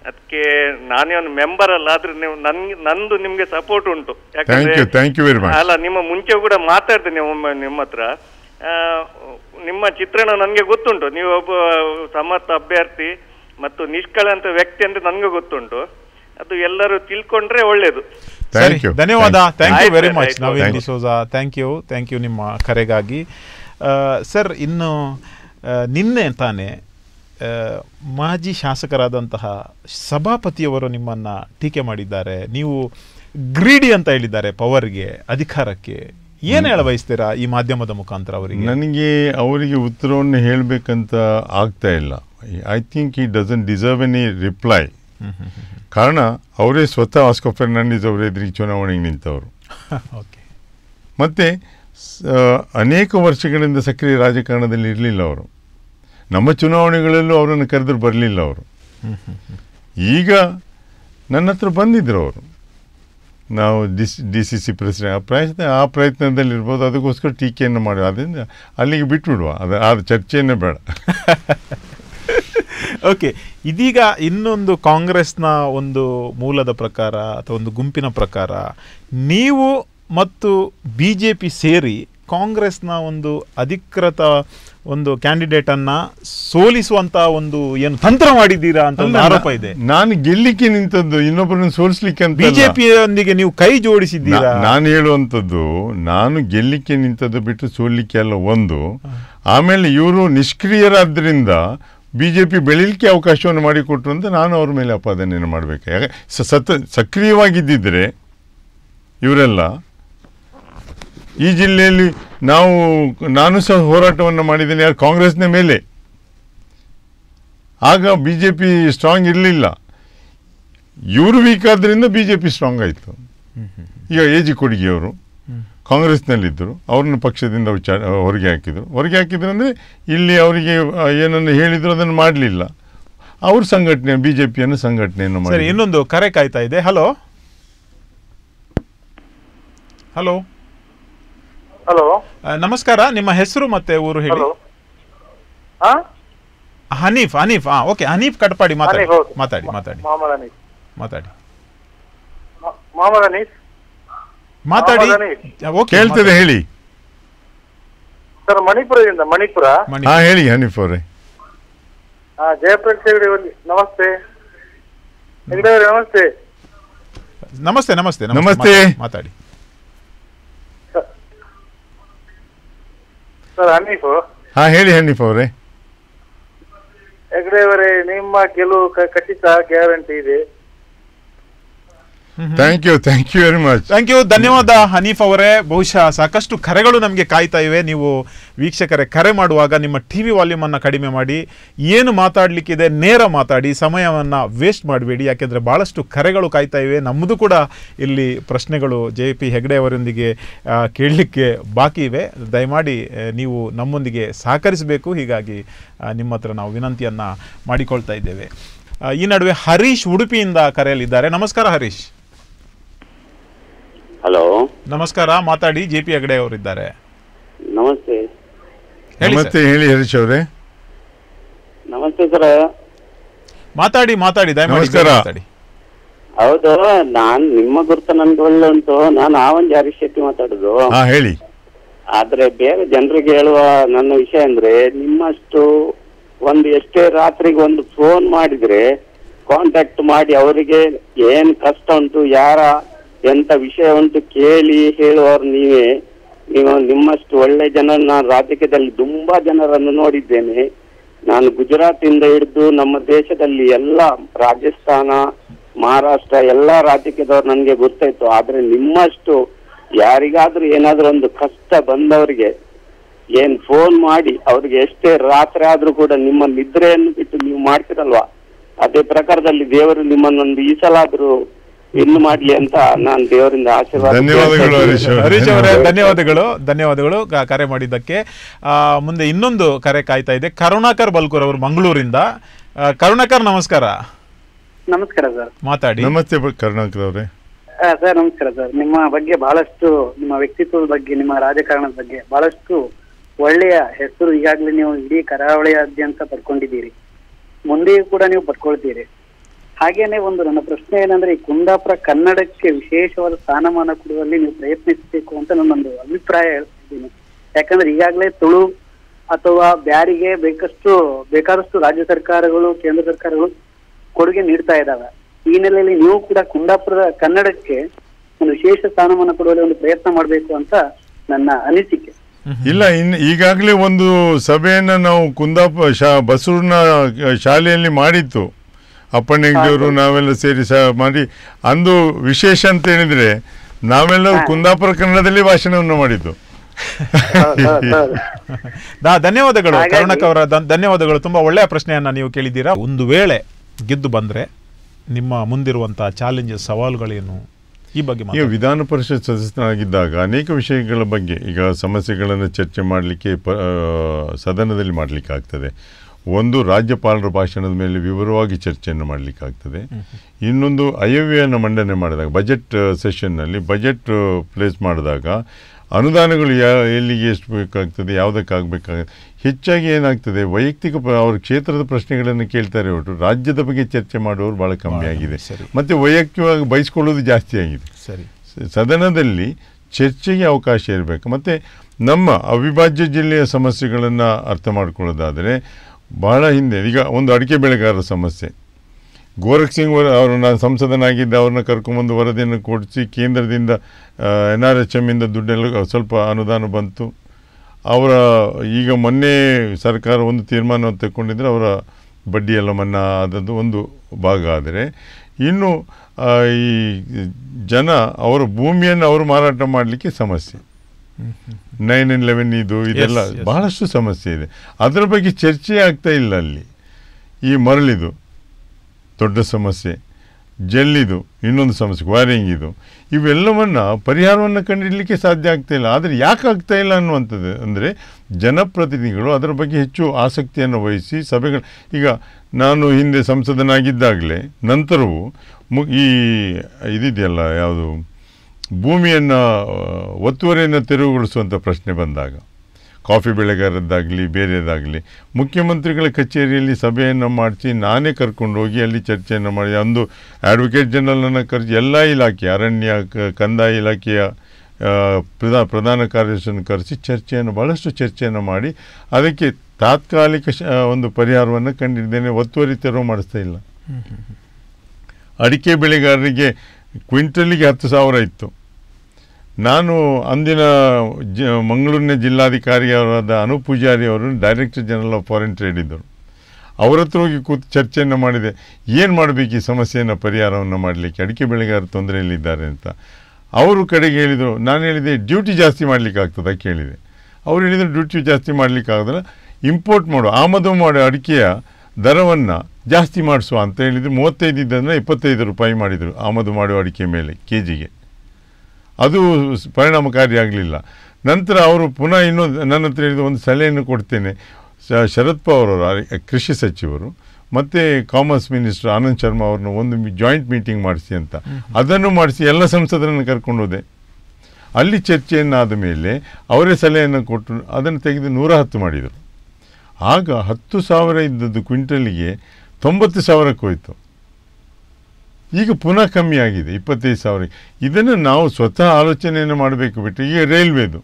ಅದಕ್ಕೆ ನಾನೇ ಒಂದು ಮೆಂಬರ್ ಅಲ್ಲ ಆದ್ರೆ ನೀವು ನನ್ಗೆ ನಂದು ನಿಮ್ಗೆ ಸಪೋರ್ಟ್ ಉಂಟು. ಯಾಕಂದ್ರೆ you thank you very much ಅಲ್ಲ ನಿಮ್ಮ ಮುಂಚೆ ಕೂಡ ಮಾತಾಡ್ತೇನೆ ಒಮ್ಮೆ ನಿಮ್ಮ ಹತ್ರ. ಆ, ನಿಮ್ಮ ಚಿತ್ರಣ ನನಗೆ ಗೊತ್ತುಂಟು. ನೀವು ಒಬ್ಬ ಸಮರ್ಥ ಅಭ್ಯರ್ಥಿ ಮತ್ತು ನಿಷ್ಕಳಂತ ವ್ಯಕ್ತಿ ಅಂತ ನನಗೆ ಗೊತ್ತುಂಟು. ಅದು ಎಲ್ಲರೂ ತಿಳ್ಕೊಂಡ್ರೆ ಒಳ್ಳೇದು. ಸರಿ ಥ್ಯಾಂಕ್ ಯು ಧನ್ಯವಾದ thank you very much Naveen Thank D'Souza thank you thank you ನಿಮ್ಮ ಕರೆಗಾಗಿ. ಸರ್ ಇನ್ನು ಆ, ನಿನ್ನೆ ತಾನೇ ಮಾಜಿ ಶಾಸಕರಾದಂತಹ ಸಭಾಪತಿಯವರು ನಿಮ್ಮನ್ನು ಟೀಕೆ ಮಾಡಿದ್ದಾರೆ. ನೀವು ಗ್ರೀಡಿ ಅಂತ ಹೇಳಿದ್ದಾರೆ ಪವರ್ಗೆ ಅಧಿಕಾರಕ್ಕೆ. ಏನು ಹೇಳ ಬಯಸ್ತೀರಾ ಈ ಮಾಧ್ಯಮದ ಮುಖಾಂತರ ಅವರಿಗೆ? ನನಗೆ ಅವರಿಗೆ ಉತ್ತರವನ್ನು ಹೇಳಬೇಕಂತ ಆಗ್ತಾ ಇಲ್ಲ. ಐ ಥಿಂಕ್ ಈ ಡಸನ್ ಡಿಸರ್ವ್ ಎನಿ ರಿಪ್ಲೈ ಕಾರಣ ಅವರೇ ಸ್ವತಃ ಆಸ್ಕೋ ಫೆರ್ನಾಂಡಿಸ್ ಅವರ ಎದುರಿಗೆ ಚುನಾವಣೆಗೆ ನಿಂತವರು. ಓಕೆ ಮತ್ತು ಅನೇಕ ವರ್ಷಗಳಿಂದ ಸಕ್ರಿಯ ರಾಜಕಾರಣದಲ್ಲಿ ಇರಲಿಲ್ಲ ಅವರು. ನಮ್ಮ ಚುನಾವಣೆಗಳಲ್ಲೂ ಅವರನ್ನು ಕರೆದ್ರು ಬರಲಿಲ್ಲ ಅವರು. ಈಗ ನನ್ನ ಹತ್ರ ಬಂದಿದ್ದರು ಅವರು. ನಾವು ಡಿಸ್ ಡಿ ಸಿ ಸಿ ಪ್ರೆಸಿಡೆಂಟ್, ಆ ಪ್ರಯತ್ನ, ಆ ಪ್ರಯತ್ನದಲ್ಲಿರ್ಬೋದು ಅದಕ್ಕೋಸ್ಕರ ಟೀಕೆಯನ್ನು ಮಾಡಿ ಅದರಿಂದ ಅಲ್ಲಿಗೆ ಬಿಟ್ಬಿಡುವ. ಅದು, ಆ ಚರ್ಚೆಯನ್ನೇ ಬೇಡ. ಓಕೆ ಇದೀಗ ಇನ್ನೊಂದು ಕಾಂಗ್ರೆಸ್ನ ಒಂದು ಮೂಲದ ಪ್ರಕಾರ ಅಥವಾ ಒಂದು ಗುಂಪಿನ ಪ್ರಕಾರ ನೀವು ಮತ್ತು ಬಿ ಜೆ ಪಿ ಸೇರಿ ಕಾಂಗ್ರೆಸ್ನ ಒಂದು ಅಧಿಕೃತ ಒಂದು ಕ್ಯಾಂಡಿಡೇಟ್ ಅನ್ನ ಸೋಲಿಸುವಂತ ಒಂದು ಏನು ತಂತ್ರ ಮಾಡಿದ್ದೀರಾ ಅಂತ ಒಂದು ಆರೋಪ ಇದೆ. ನಾನು ಗೆಲ್ಲಿಕ್ಕೆ ನಿಂತದ್ದು ಇನ್ನೊಬ್ಬರನ್ನು ಸೋಲಿಸ್ಲಿಕ್ಕೆ ಅಂತ. ಬಿಜೆಪಿಯೊಂದಿಗೆ ನೀವು ಕೈ ಜೋಡಿಸಿದ್ದೀರಾ? ನಾನು ಹೇಳುವಂಥದ್ದು ನಾನು ಗೆಲ್ಲಿಕ್ಕೆ ನಿಂತದ್ದು ಬಿಟ್ಟು ಸೋಲಿಕ್ಕೆ ಅಲ್ಲ ಒಂದು. ಆಮೇಲೆ ಇವರು ನಿಷ್ಕ್ರಿಯರಾದ್ರಿಂದ ಬಿ ಜೆ ಪಿ ಬೆಳೀಲಿಕ್ಕೆ ಅವಕಾಶವನ್ನು ಮಾಡಿಕೊಟ್ರು ಅಂತ ನಾನು ಅವ್ರ ಮೇಲೆ ಅಪಾದನೆಯನ್ನು ಮಾಡಬೇಕು. ಯಾಕೆ ಸತ ಸಕ್ರಿಯವಾಗಿದ್ದಿದ್ರೆ ಇವರೆಲ್ಲ ಈ ಜಿಲ್ಲೆಯಲ್ಲಿ ನಾವು ನಾನು ಸಹ ಹೋರಾಟವನ್ನು ಮಾಡಿದ್ದೇನೆ ಯಾರು ಕಾಂಗ್ರೆಸ್ನ ಮೇಲೆ. ಆಗ ಬಿ ಜೆ ಪಿ ಸ್ಟ್ರಾಂಗ್ ಇರಲಿಲ್ಲ. ಇವರು ವೀಕ್ ಆದ್ದರಿಂದ ಬಿ ಜೆ ಪಿ ಸ್ಟ್ರಾಂಗ್ ಆಯಿತು. ಈಗ ಎ ಜಿ ಕೊಡುಗೆಯವರು ಕಾಂಗ್ರೆಸ್ನಲ್ಲಿದ್ದರು. ಅವ್ರನ್ನ ಪಕ್ಷದಿಂದ ವಿಚಾರ ಹೊರಗೆ ಹಾಕಿದರು. ಹೊರಗೆ ಹಾಕಿದ್ರು ಅಂದರೆ ಇಲ್ಲಿ ಅವರಿಗೆ ಏನನ್ನು ಹೇಳಿದ್ರು ಅದನ್ನು ಮಾಡಲಿಲ್ಲ. ಅವ್ರ ಸಂಘಟನೆ ಬಿ ಜೆ ಪಿಯನ್ನು ಸಂಘಟನೆಯನ್ನು ಮಾಡಿ ಇನ್ನೊಂದು ಕರೆ ಕಾಯ್ತಾ ಇದೆ. ಹಲೋ ಹಲೋ ಹಲೋ ನಮಸ್ಕಾರ ನಿಮ್ಮ ಹೆಸರು ಮತ್ತೆ ಊರು ಹೇಳಿ? ಹಾ ಹನೀಫ್ ಹನೀಫ್ ಹಾ ಓಕೆ ಹನೀಫ್ ಕಟ್ಪಾಡಿ ಮಾತಾಡಿ ಮಾತಾಡಿ ಮಾತಾಡಿ. ಮಾತಾಡಿ. ಮಾತಾಡಿ. ಕೇಳ್ತದೆ ಹೇಳಿ. ಸರ್ ಮಣಿಪುರದಿಂದ ಮಣಿಪುರ. ಹಾ ಹೇಳಿ ಹನೀಫ್ ಅವರೇ. ಹಾ ಜಯಪ್ರಕಾಶ್ ನಮಸ್ತೆ. ಹೆಗಡೆ ನಮಸ್ತೆ. ನಮಸ್ತೆ ನಮಸ್ತೆ ನಮಸ್ತೆ. ಮಾತಾಡಿ- ಸರ್ ಹನೀಫ್. ಹಾ ಹೇಳಿ ಹನೀಫ್ ಅವರೇ. ಹೆಗ್ಡೆ ಅವರೇ ನಿಮ್ಮ ಗೆಲುವು ಖಚಿತ ಗ್ಯಾರಂಟಿ ಇದೆ. Thank you thank you very much thank you ಧನ್ಯವಾದ ಹನೀಫ್ ಅವರೇ. ಬಹುಶಃ ಸಾಕಷ್ಟು ಕರೆಗಳು ನಮಗೆ ಕಾಯ್ತಾ ಇವೆ. ನೀವು ವೀಕ್ಷಕರೇ ಕರೆ ಮಾಡುವಾಗ ನಿಮ್ಮ ಟಿ ವಿ ವಾಲ್ಯೂಮನ್ನು ಕಡಿಮೆ ಮಾಡಿ ಏನು ಮಾತಾಡಲಿಕ್ಕಿದೆ ನೇರ ಮಾತಾಡಿ ಸಮಯವನ್ನು ವೇಸ್ಟ್ ಮಾಡಬೇಡಿ. ಯಾಕೆಂದರೆ ಭಾಳಷ್ಟು ಕರೆಗಳು ಕಾಯ್ತಾ ಇವೆ. ನಮ್ಮದು ಕೂಡ ಇಲ್ಲಿ ಪ್ರಶ್ನೆಗಳು ಜೆ ಪಿ ಹೆಗ್ಡೆ ಅವರೊಂದಿಗೆ ಕೇಳಲಿಕ್ಕೆ ಬಾಕಿ ಇವೆ. ದಯಮಾಡಿ ನೀವು ನಮ್ಮೊಂದಿಗೆ ಸಹಕರಿಸಬೇಕು. ಹೀಗಾಗಿ ನಿಮ್ಮ ಹತ್ರ ನಾವು ವಿನಂತಿಯನ್ನು ಮಾಡಿಕೊಳ್ತಾ ಇದ್ದೇವೆ. ಈ ನಡುವೆ ಹರೀಶ್ ಉಡುಪಿಯಿಂದ ಕರೆಯಲಿದ್ದಾರೆ ನಮಸ್ಕಾರ ಹರೀಶ್. ಹಲೋ. ನಮಸ್ಕಾರ ಮಾತಾಡಿ ಜೆ ಪಿ ಹೆಗಡೆ ಅವರಿದ್ದಾರೆ. ನಮಸ್ತೆ. ಹೇಳಿ ನಮಸ್ತೆ. ಹೇಳಿ ಹರೀಶ್ ಅವರೇ. ನಮಸ್ತೆ ಸರ್. ಮಾತಾಡಿ ಮಾತಾಡಿ ದಯಮಾಡಿ ನಮಸ್ಕಾರ. ಮಾತಾಡಿ. ಹೌದು ನಾನ್ ನಿಮ್ಮ ಗುರುತ ನನ್ಗೆ ಒಳ್ಳೆ ಉಂಟು ನಾನು ಆವನ್ ಹರೀಶ್ ಶೆಟ್ಟಿ ಮಾತಾಡುದು. ಹಾಂ ಹೇಳಿ. ಆದ್ರೆ ಬೇರೆ ಜನರಿಗೆ ಹೇಳುವ ನನ್ನ ವಿಷಯ ಅಂದ್ರೆ ನಿಮ್ಮಷ್ಟು ಒಂದು ಎಷ್ಟೇ ರಾತ್ರಿಗೆ ಒಂದು ಫೋನ್ ಮಾಡಿದ್ರೆ ಕಾಂಟ್ಯಾಕ್ಟ್ ಮಾಡಿ ಅವರಿಗೆ ಏನ್ ಕಷ್ಟ ಉಂಟು ಯಾರ ಎಂತ ವಿಷಯ ಉಂಟು ಕೇಳಿ ಹೇಳುವವರು ನೀವೇ. ನೀವು ನಿಮ್ಮಷ್ಟು ಒಳ್ಳೆ ಜನ ನಾನು ರಾಜಕೀಯದಲ್ಲಿ ತುಂಬಾ ಜನರನ್ನು ನೋಡಿದ್ದೇನೆ. ನಾನು ಗುಜರಾತ್ ಇಂದ ಹಿಡಿದು ನಮ್ಮ ದೇಶದಲ್ಲಿ ಎಲ್ಲ ರಾಜಸ್ಥಾನ, ಮಹಾರಾಷ್ಟ್ರ ಎಲ್ಲಾ ರಾಜಕೀಯದವ್ರು ನನಗೆ ಗೊತ್ತಾಯ್ತು. ಆದ್ರೆ ನಿಮ್ಮಷ್ಟು ಯಾರಿಗಾದ್ರೂ ಏನಾದ್ರೂ ಒಂದು ಕಷ್ಟ ಬಂದವರಿಗೆ ಏನ್ ಫೋನ್ ಮಾಡಿ ಅವ್ರಿಗೆ ಎಷ್ಟೇ ರಾತ್ರಿ ಆದ್ರೂ ಕೂಡ ನಿಮ್ಮ ನಿದ್ರೆಯನ್ನು ಬಿಟ್ಟು ನೀವು ಮಾಡ್ತಿರಲ್ವಾ? ಅದೇ ಪ್ರಕಾರದಲ್ಲಿ ದೇವರು ನಿಮ್ಮನ್ನೊಂದು ಈ ಇನ್ನು ಮಾಡ್ಲಿ ಅಂತ ನಾನು ದೇವರಿಂದ ಆಶೀರ್ವಾದ ಧನ್ಯವಾದಗಳು ಹರೀಶ್ ಅವರೇ. ಹರೀಶ್ ಅವರೇ. ಧನ್ಯವಾದಗಳು ಧನ್ಯವಾದಗಳು ಕರೆ ಮಾಡಿದ್ದಕ್ಕೆ. ಆ, ಮುಂದೆ ಇನ್ನೊಂದು ಕರೆ ಕಾಯ್ತಾ ಇದೆ. ಕರುಣಾಕರ್ ಬಲ್ಕೂರ್ ಅವರು ಮಂಗಳೂರಿಂದ. ಕರುಣಾಕರ್ ನಮಸ್ಕಾರ. ನಮಸ್ಕಾರ ಸರ್. ಮಾತಾಡಿ. ನಮಸ್ತೆ ಕರುಣಾಕರ್ ಅವರೇ. ಸರ್ ನಮಸ್ಕಾರ ಸರ್. ನಿಮ್ಮ ಬಗ್ಗೆ ಬಹಳಷ್ಟು ನಿಮ್ಮ ವ್ಯಕ್ತಿತ್ವದ ಬಗ್ಗೆ ನಿಮ್ಮ ರಾಜಕಾರಣದ ಬಗ್ಗೆ ಬಹಳಷ್ಟು ಒಳ್ಳೆಯ ಹೆಸರು ಈಗಾಗಲೇ ನೀವು ಇಡೀ ಕರಾವಳಿಯಾದ್ಯಂತ ಪಡ್ಕೊಂಡಿದ್ದೀರಿ. ಮುಂದೆಯೂ ಕೂಡ ನೀವು ಪಡ್ಕೊಳ್ತೀರಿ. ಹಾಗೇನೆ ಒಂದು ನನ್ನ ಪ್ರಶ್ನೆ ಏನಂದ್ರೆ ಈ ಕುಂದಾಪುರ ಕನ್ನಡಕ್ಕೆ ವಿಶೇಷವಾದ ಸ್ಥಾನಮಾನ ಕೊಡುವಲ್ಲಿ ನೀವು ಪ್ರಯತ್ನಿಸಬೇಕು ಅಂತ ನನ್ನೊಂದು ಅಭಿಪ್ರಾಯ ಹೇಳ್ತಿದ್ದೀನಿ. ಯಾಕಂದ್ರೆ ಈಗಾಗಲೇ ತುಳು ಅಥವಾ ಬ್ಯಾರಿಗೆ ಬೇಕಷ್ಟು, ಬೇಕಾದಷ್ಟು ರಾಜ್ಯ ಸರ್ಕಾರಗಳು, ಕೇಂದ್ರ ಸರ್ಕಾರಗಳು ಕೊಡುಗೆ ನೀಡ್ತಾ ಇದ್ದಾವೆ. ಈ ನೆಲೆಯಲ್ಲಿ ನೀವು ಕೂಡ ಕುಂದಾಪುರದ ಕನ್ನಡಕ್ಕೆ ಒಂದು ವಿಶೇಷ ಸ್ಥಾನಮಾನ ಕೊಡುವಲ್ಲಿ ಒಂದು ಪ್ರಯತ್ನ ಮಾಡಬೇಕು ಅಂತ ನನ್ನ ಅನಿಸಿಕೆ. ಇಲ್ಲ, ಇನ್ ಈಗಾಗಲೇ ಒಂದು ಸಭೆಯನ್ನು ನಾವು ಕುಂದಾಪುರ ಶಾ ಬಸವನ ಶಾಲೆಯಲ್ಲಿ ಮಾಡಿತ್ತು. ಅಪ್ಪಣ್ಣೆಂಗಡಿಯವರು ನಾವೆಲ್ಲ ಸೇರಿ ಸಹ ಮಾಡಿ ಅಂದು ವಿಶೇಷ ಅಂತ ಹೇಳಿದ್ರೆ ನಾವೆಲ್ಲ ಕುಂದಾಪುರ ಕನ್ನಡದಲ್ಲಿ ಭಾಷಣವನ್ನು ಮಾಡಿದ್ದು. ಧನ್ಯವಾದಗಳು. ಕರ್ಣಕ್ ಅವರ ಧನ್ಯವಾದಗಳು. ತುಂಬಾ ಒಳ್ಳೆಯ ಪ್ರಶ್ನೆಯನ್ನ ನೀವು ಕೇಳಿದ್ದೀರಾ? ಒಂದು ವೇಳೆ ಗೆದ್ದು ಬಂದ್ರೆ ನಿಮ್ಮ ಮುಂದಿರುವಂತಹ ಚಾಲೆಂಜಸ್ ಸವಾಲುಗಳೇನು? ಈ ಬಗ್ಗೆ ಈಗ. ವಿಧಾನ ಪರಿಷತ್ ಸದಸ್ಯನಾಗಿದ್ದಾಗ ಅನೇಕ ವಿಷಯಗಳ ಬಗ್ಗೆ ಈಗ ಸಮಸ್ಯೆಗಳನ್ನು ಚರ್ಚೆ ಮಾಡಲಿಕ್ಕೆ ಪ ಸದನದಲ್ಲಿ ಮಾಡಲಿಕ್ಕೆ ಆಗ್ತದೆ ಒಂದು ರಾಜ್ಯಪಾಲರ ಭಾಷಣದ ಮೇಲೆ ವಿವರವಾಗಿ ಚರ್ಚೆಯನ್ನು ಮಾಡಲಿಕ್ಕಾಗ್ತದೆ. ಇನ್ನೊಂದು ಅಯವ್ಯಯನ್ನು ಮಂಡನೆ ಮಾಡಿದಾಗ ಬಜೆಟ್ ಸೆಷನ್ನಲ್ಲಿ ಬಜೆಟ್ ಪ್ಲೇಸ್ ಮಾಡಿದಾಗ ಅನುದಾನಗಳು ಯಾ ಎಲ್ಲಿಗೆ ಎಷ್ಟು ಬೇಕಾಗ್ತದೆ ಯಾವುದಕ್ಕಾಗಬೇಕಾಗ ಹೆಚ್ಚಾಗಿ ಏನಾಗ್ತದೆ ವೈಯಕ್ತಿಕ ಪ- ಅವ್ರ ಕ್ಷೇತ್ರದ ಪ್ರಶ್ನೆಗಳನ್ನು ಕೇಳ್ತಾರೆ ಹೊರಟು ರಾಜ್ಯದ ಬಗ್ಗೆ ಚರ್ಚೆ ಮಾಡುವವರು ಭಾಳ ಕಮ್ಮಿ ಆಗಿದೆ. ಸರಿ. ಮತ್ತು ವೈಯಕ್ತಿಕವಾಗಿ ಬಯಸ್ಕೊಳ್ಳೋದು ಜಾಸ್ತಿ ಆಗಿದೆ. ಸರಿ. ಸದನದಲ್ಲಿ ಚರ್ಚೆಗೆ ಅವಕಾಶ ಇರಬೇಕು. ಮತ್ತು ನಮ್ಮ ಅವಿಭಾಜ್ಯ ಜಿಲ್ಲೆಯ ಸಮಸ್ಯೆಗಳನ್ನು ಅರ್ಥ ಮಾಡ್ಕೊಳ್ಳೋದಾದರೆ ಬಹಳ ಹಿಂದೆ, ಈಗ ಒಂದು ಅಡಿಕೆ ಬೆಳೆಗಾರರ ಸಮಸ್ಯೆ. ಗೋರಖ್ ಸಿಂಗ್ ಅವರು ನಾನು ಸಂಸದನಾಗಿದ್ದ ಅವ್ರನ್ನ ಕರ್ಕೊಂಬಂದು ವರದಿಯನ್ನು ಕೊಡಿಸಿ ಕೇಂದ್ರದಿಂದ ಎನ್ ಆರ್ ಎಚ್ ಎಮ್ಮಿಂದ ದುಡ್ಡೆಲ್ಲ ಸ್ವಲ್ಪ ಅನುದಾನ ಬಂತು. ಅವರ, ಈಗ ಮೊನ್ನೆ ಸರ್ಕಾರ ಒಂದು ತೀರ್ಮಾನವನ್ನು ತಗೊಂಡಿದ್ರೆ ಅವರ ಬಡ್ಡಿ ಮನ್ನಾ ಆದದ್ದು ಒಂದು ಭಾಗ ಆದರೆ, ಇನ್ನು ಈ ಜನ, ಅವರ ಭೂಮಿಯನ್ನು ಅವರು ಮಾರಾಟ ಮಾಡಲಿಕ್ಕೆ ಸಮಸ್ಯೆ. ನೈನ್ ಅಂಡ್ ಲೆವೆನ್ ಇದು ಇದೆಲ್ಲ. ಬಹಳಷ್ಟು ಸಮಸ್ಯೆ ಇದೆ. ಅದರ ಬಗ್ಗೆ ಚರ್ಚೆ ಆಗ್ತಾ ಇಲ್ಲ ಅಲ್ಲಿ. ಈ ಮರಳಿದು ದೊಡ್ಡ ಸಮಸ್ಯೆ ಜಲ್ಲಿದು ಇನ್ನೊಂದು ಸಮಸ್ಯೆ ವೈರಿಂಗ್ ಇದು ಇವೆಲ್ಲವನ್ನು ಪರಿಹಾರವನ್ನು ಕಂಡಿಡಲಿಕ್ಕೆ ಸಾಧ್ಯ ಆಗ್ತಾ ಇಲ್ಲ. ಆದರೆ ಯಾಕೆ ಆಗ್ತಾ ಇಲ್ಲ ಅನ್ನುವಂಥದ್ದು ಅಂದರೆ ಜನಪ್ರತಿನಿಧಿಗಳು ಅದರ ಬಗ್ಗೆ ಹೆಚ್ಚು ಆಸಕ್ತಿಯನ್ನು ವಹಿಸಿ ಸಭೆಗಳು ಈಗ ನಾನು ಹಿಂದೆ ಸಂಸದನಾಗಿದ್ದಾಗಲೇ ನಂತರವೂ ಮು ಈ ಇದಿದೆಯಲ್ಲ ಯಾವುದು? ಭೂಮಿಯನ್ನು ಒತ್ತುವರಿಯನ್ನು ತೆರವುಗೊಳಿಸುವಂಥ ಪ್ರಶ್ನೆ ಬಂದಾಗ ಕಾಫಿ ಬೆಳೆಗಾರದ್ದಾಗಲಿ ಬೇರೆದಾಗಲಿ ಮುಖ್ಯಮಂತ್ರಿಗಳ ಕಚೇರಿಯಲ್ಲಿ ಸಭೆಯನ್ನು ಮಾಡಿಸಿ ನಾನೇ ಕರ್ಕೊಂಡು ಹೋಗಿ ಅಲ್ಲಿ ಚರ್ಚೆಯನ್ನು ಮಾಡಿ ಅಂದು ಅಡ್ವೊಕೇಟ್ ಜನರಲನ್ನು ಕರೆಸಿ ಎಲ್ಲ ಇಲಾಖೆ ಅರಣ್ಯ ಕ- ಕಂದಾಯ ಇಲಾಖೆಯ ಪ್ರಧಾ ಪ್ರಧಾನ ಕಾರ್ಯದರ್ಶಿಯನ್ನು ಕರೆಸಿ ಚರ್ಚೆಯನ್ನು ಭಾಳಷ್ಟು ಚರ್ಚೆಯನ್ನು ಮಾಡಿ ಅದಕ್ಕೆ ತಾತ್ಕಾಲಿಕ ಶ ಒಂದು ಪರಿಹಾರವನ್ನು ಕಂಡಿದ್ದೇನೆ ಒತ್ತುವರಿ ತೆರವು ಮಾಡಿಸ್ತಾ ಇಲ್ಲ. ಅಡಿಕೆ ಬೆಳೆಗಾರರಿಗೆ ಕ್ವಿಂಟಲಿಗೆ ಹತ್ತು ಸಾವಿರ ಇತ್ತು. ನಾನು ಅಂದಿನ ಜ, ಮಂಗಳೂರಿನ ಜಿಲ್ಲಾಧಿಕಾರಿಯವರಾದ ಅನು ಪೂಜಾರಿ ಅವರು director general of foreign trade ಇದ್ದರು. ಅವ್ರ ಹತ್ರ ಹೋಗಿ ಕೂತು ಚರ್ಚೆಯನ್ನು ಮಾಡಿದೆ. ಏನು ಮಾಡಬೇಕು ಈ ಸಮಸ್ಯೆಯನ್ನು ಪರಿಹಾರವನ್ನು ಮಾಡಲಿಕ್ಕೆ? ಅಡಿಕೆ ಬೆಳೆಗಾರರು ತೊಂದರೆಯಲ್ಲಿದ್ದಾರೆ ಅಂತ. ಅವರು ಕಡೆಗೆ ಹೇಳಿದರು, ನಾನು ಹೇಳಿದೆ, ಡ್ಯೂಟಿ ಜಾಸ್ತಿ ಮಾಡಲಿಕ್ಕೆ ಆಗ್ತದ ಕೇಳಿದೆ. ಅವ್ರು ಹೇಳಿದರು, ಡ್ಯೂಟಿ ಜಾಸ್ತಿ ಮಾಡಲಿಕ್ಕೆ ಆಗೋದಿಲ್ಲ, ಇಂಪೋರ್ಟ್ ಮಾಡು. ಆಮದು ಮಾಡೋ ಅಡಿಕೆಯ ದರವನ್ನು ಜಾಸ್ತಿ ಮಾಡಿಸುವ ಅಂತ ಹೇಳಿದ್ರು ಮೂವತ್ತೈದು ಇದ್ದನ್ನು ಇಪ್ಪತ್ತೈದು ರೂಪಾಯಿ ಮಾಡಿದರು ಆಮದು ಮಾಡುವ ಅಡಿಕೆ ಮೇಲೆ ಕೆ ಜಿಗೆ ಅದು ಪರಿಣಾಮಕಾರಿಯಾಗಲಿಲ್ಲ ನಂತರ ಅವರು ಪುನಃ ಇನ್ನೊಂದು ನನ್ನ ಹತ್ರ ಹೇಳಿದ ಒಂದು ಸಲಹೆಯನ್ನು ಕೊಡ್ತೇನೆ. ಶರದ್ ಪವಾರ್ ಅವರು ಕೃಷಿ ಸಚಿವರು ಮತ್ತು ಕಾಮರ್ಸ್ ಮಿನಿಸ್ಟರ್ ಆನಂದ್ ಶರ್ಮಾ ಅವ್ರನ್ನ ಒಂದು ಜಾಯಿಂಟ್ ಮೀಟಿಂಗ್ ಮಾಡಿಸಿ ಅಂತ. ಅದನ್ನು ಮಾಡಿಸಿ ಎಲ್ಲ ಸಂಸದರನ್ನು ಕರ್ಕೊಂಡು ಹೋದೆ. ಅಲ್ಲಿ ಚರ್ಚೆಯನ್ನಾದ ಮೇಲೆ ಅವರೇ ಸಲಹೆಯನ್ನು ಕೊಟ್ಟು ಅದನ್ನು ತೆಗೆದು ನೂರ ಹತ್ತು ಮಾಡಿದರು. ಆಗ ಹತ್ತು ಸಾವಿರ ಇದ್ದದ್ದು ಕ್ವಿಂಟಲಿಗೆ ತೊಂಬತ್ತು ಸಾವಿರಕ್ಕೆ ಹೋಯಿತು. ಈಗ ಪುನಃ ಕಮ್ಮಿ ಆಗಿದೆ ಇಪ್ಪತ್ತೈದು ಸಾವಿರ. ಇದನ್ನು ನಾವು ಸ್ವತಃ ಆಲೋಚನೆಯನ್ನು ಮಾಡಬೇಕು ಬಿಟ್ಟು ಈಗ ರೈಲ್ವೇದು.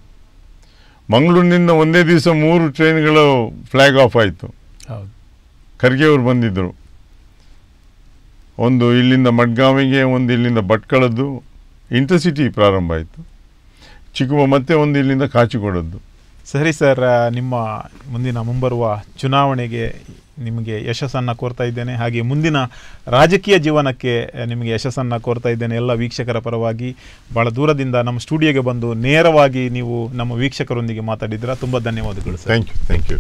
ಮಂಗಳೂರಿನಿಂದ ಒಂದೇ ದಿವಸ ಮೂರು ಟ್ರೈನ್ಗಳು ಫ್ಲ್ಯಾಗ್ ಆಫ್ ಆಯಿತು. ಹೌದು. ಖರ್ಗೆ ಅವರು ಬಂದಿದ್ದರು ಒಂದು ಇಲ್ಲಿಂದ ಮಡ್ಗಾವಿಗೆ ಒಂದು ಇಲ್ಲಿಂದ ಭಟ್ಕಳದ್ದು ಇಂಟರ್ಸಿಟಿ ಪ್ರಾರಂಭ ಆಯಿತು. ಚಿಕ್ಕುವ ಮತ್ತೆ ಒಂದು ಇಲ್ಲಿಂದ ಕಾಚಿಕೊಡದ್ದು. ಸರಿ ಸರ್ ನಿಮ್ಮ ಮುಂದಿನ ಮುಂಬರುವ ಚುನಾವಣೆಗೆ ನಿಮಗೆ ಯಶಸ್ಸನ್ನು ಕೋರ್ತಾ ಇದ್ದೇನೆ. ಹಾಗೆ ಮುಂದಿನ ರಾಜಕೀಯ ಜೀವನಕ್ಕೆ ನಿಮಗೆ ಯಶಸ್ಸನ್ನು ಕೋರ್ತಾ ಇದ್ದೇನೆ ಎಲ್ಲ ವೀಕ್ಷಕರ ಪರವಾಗಿ. ಭಾಳ ದೂರದಿಂದ ನಮ್ಮ ಸ್ಟುಡಿಯೋಗೆ ಬಂದು ನೇರವಾಗಿ ನೀವು ನಮ್ಮ ವೀಕ್ಷಕರೊಂದಿಗೆ ಮಾತಾಡಿದ್ರ ತುಂಬ ಧನ್ಯವಾದಗಳು sir. Thank you thank you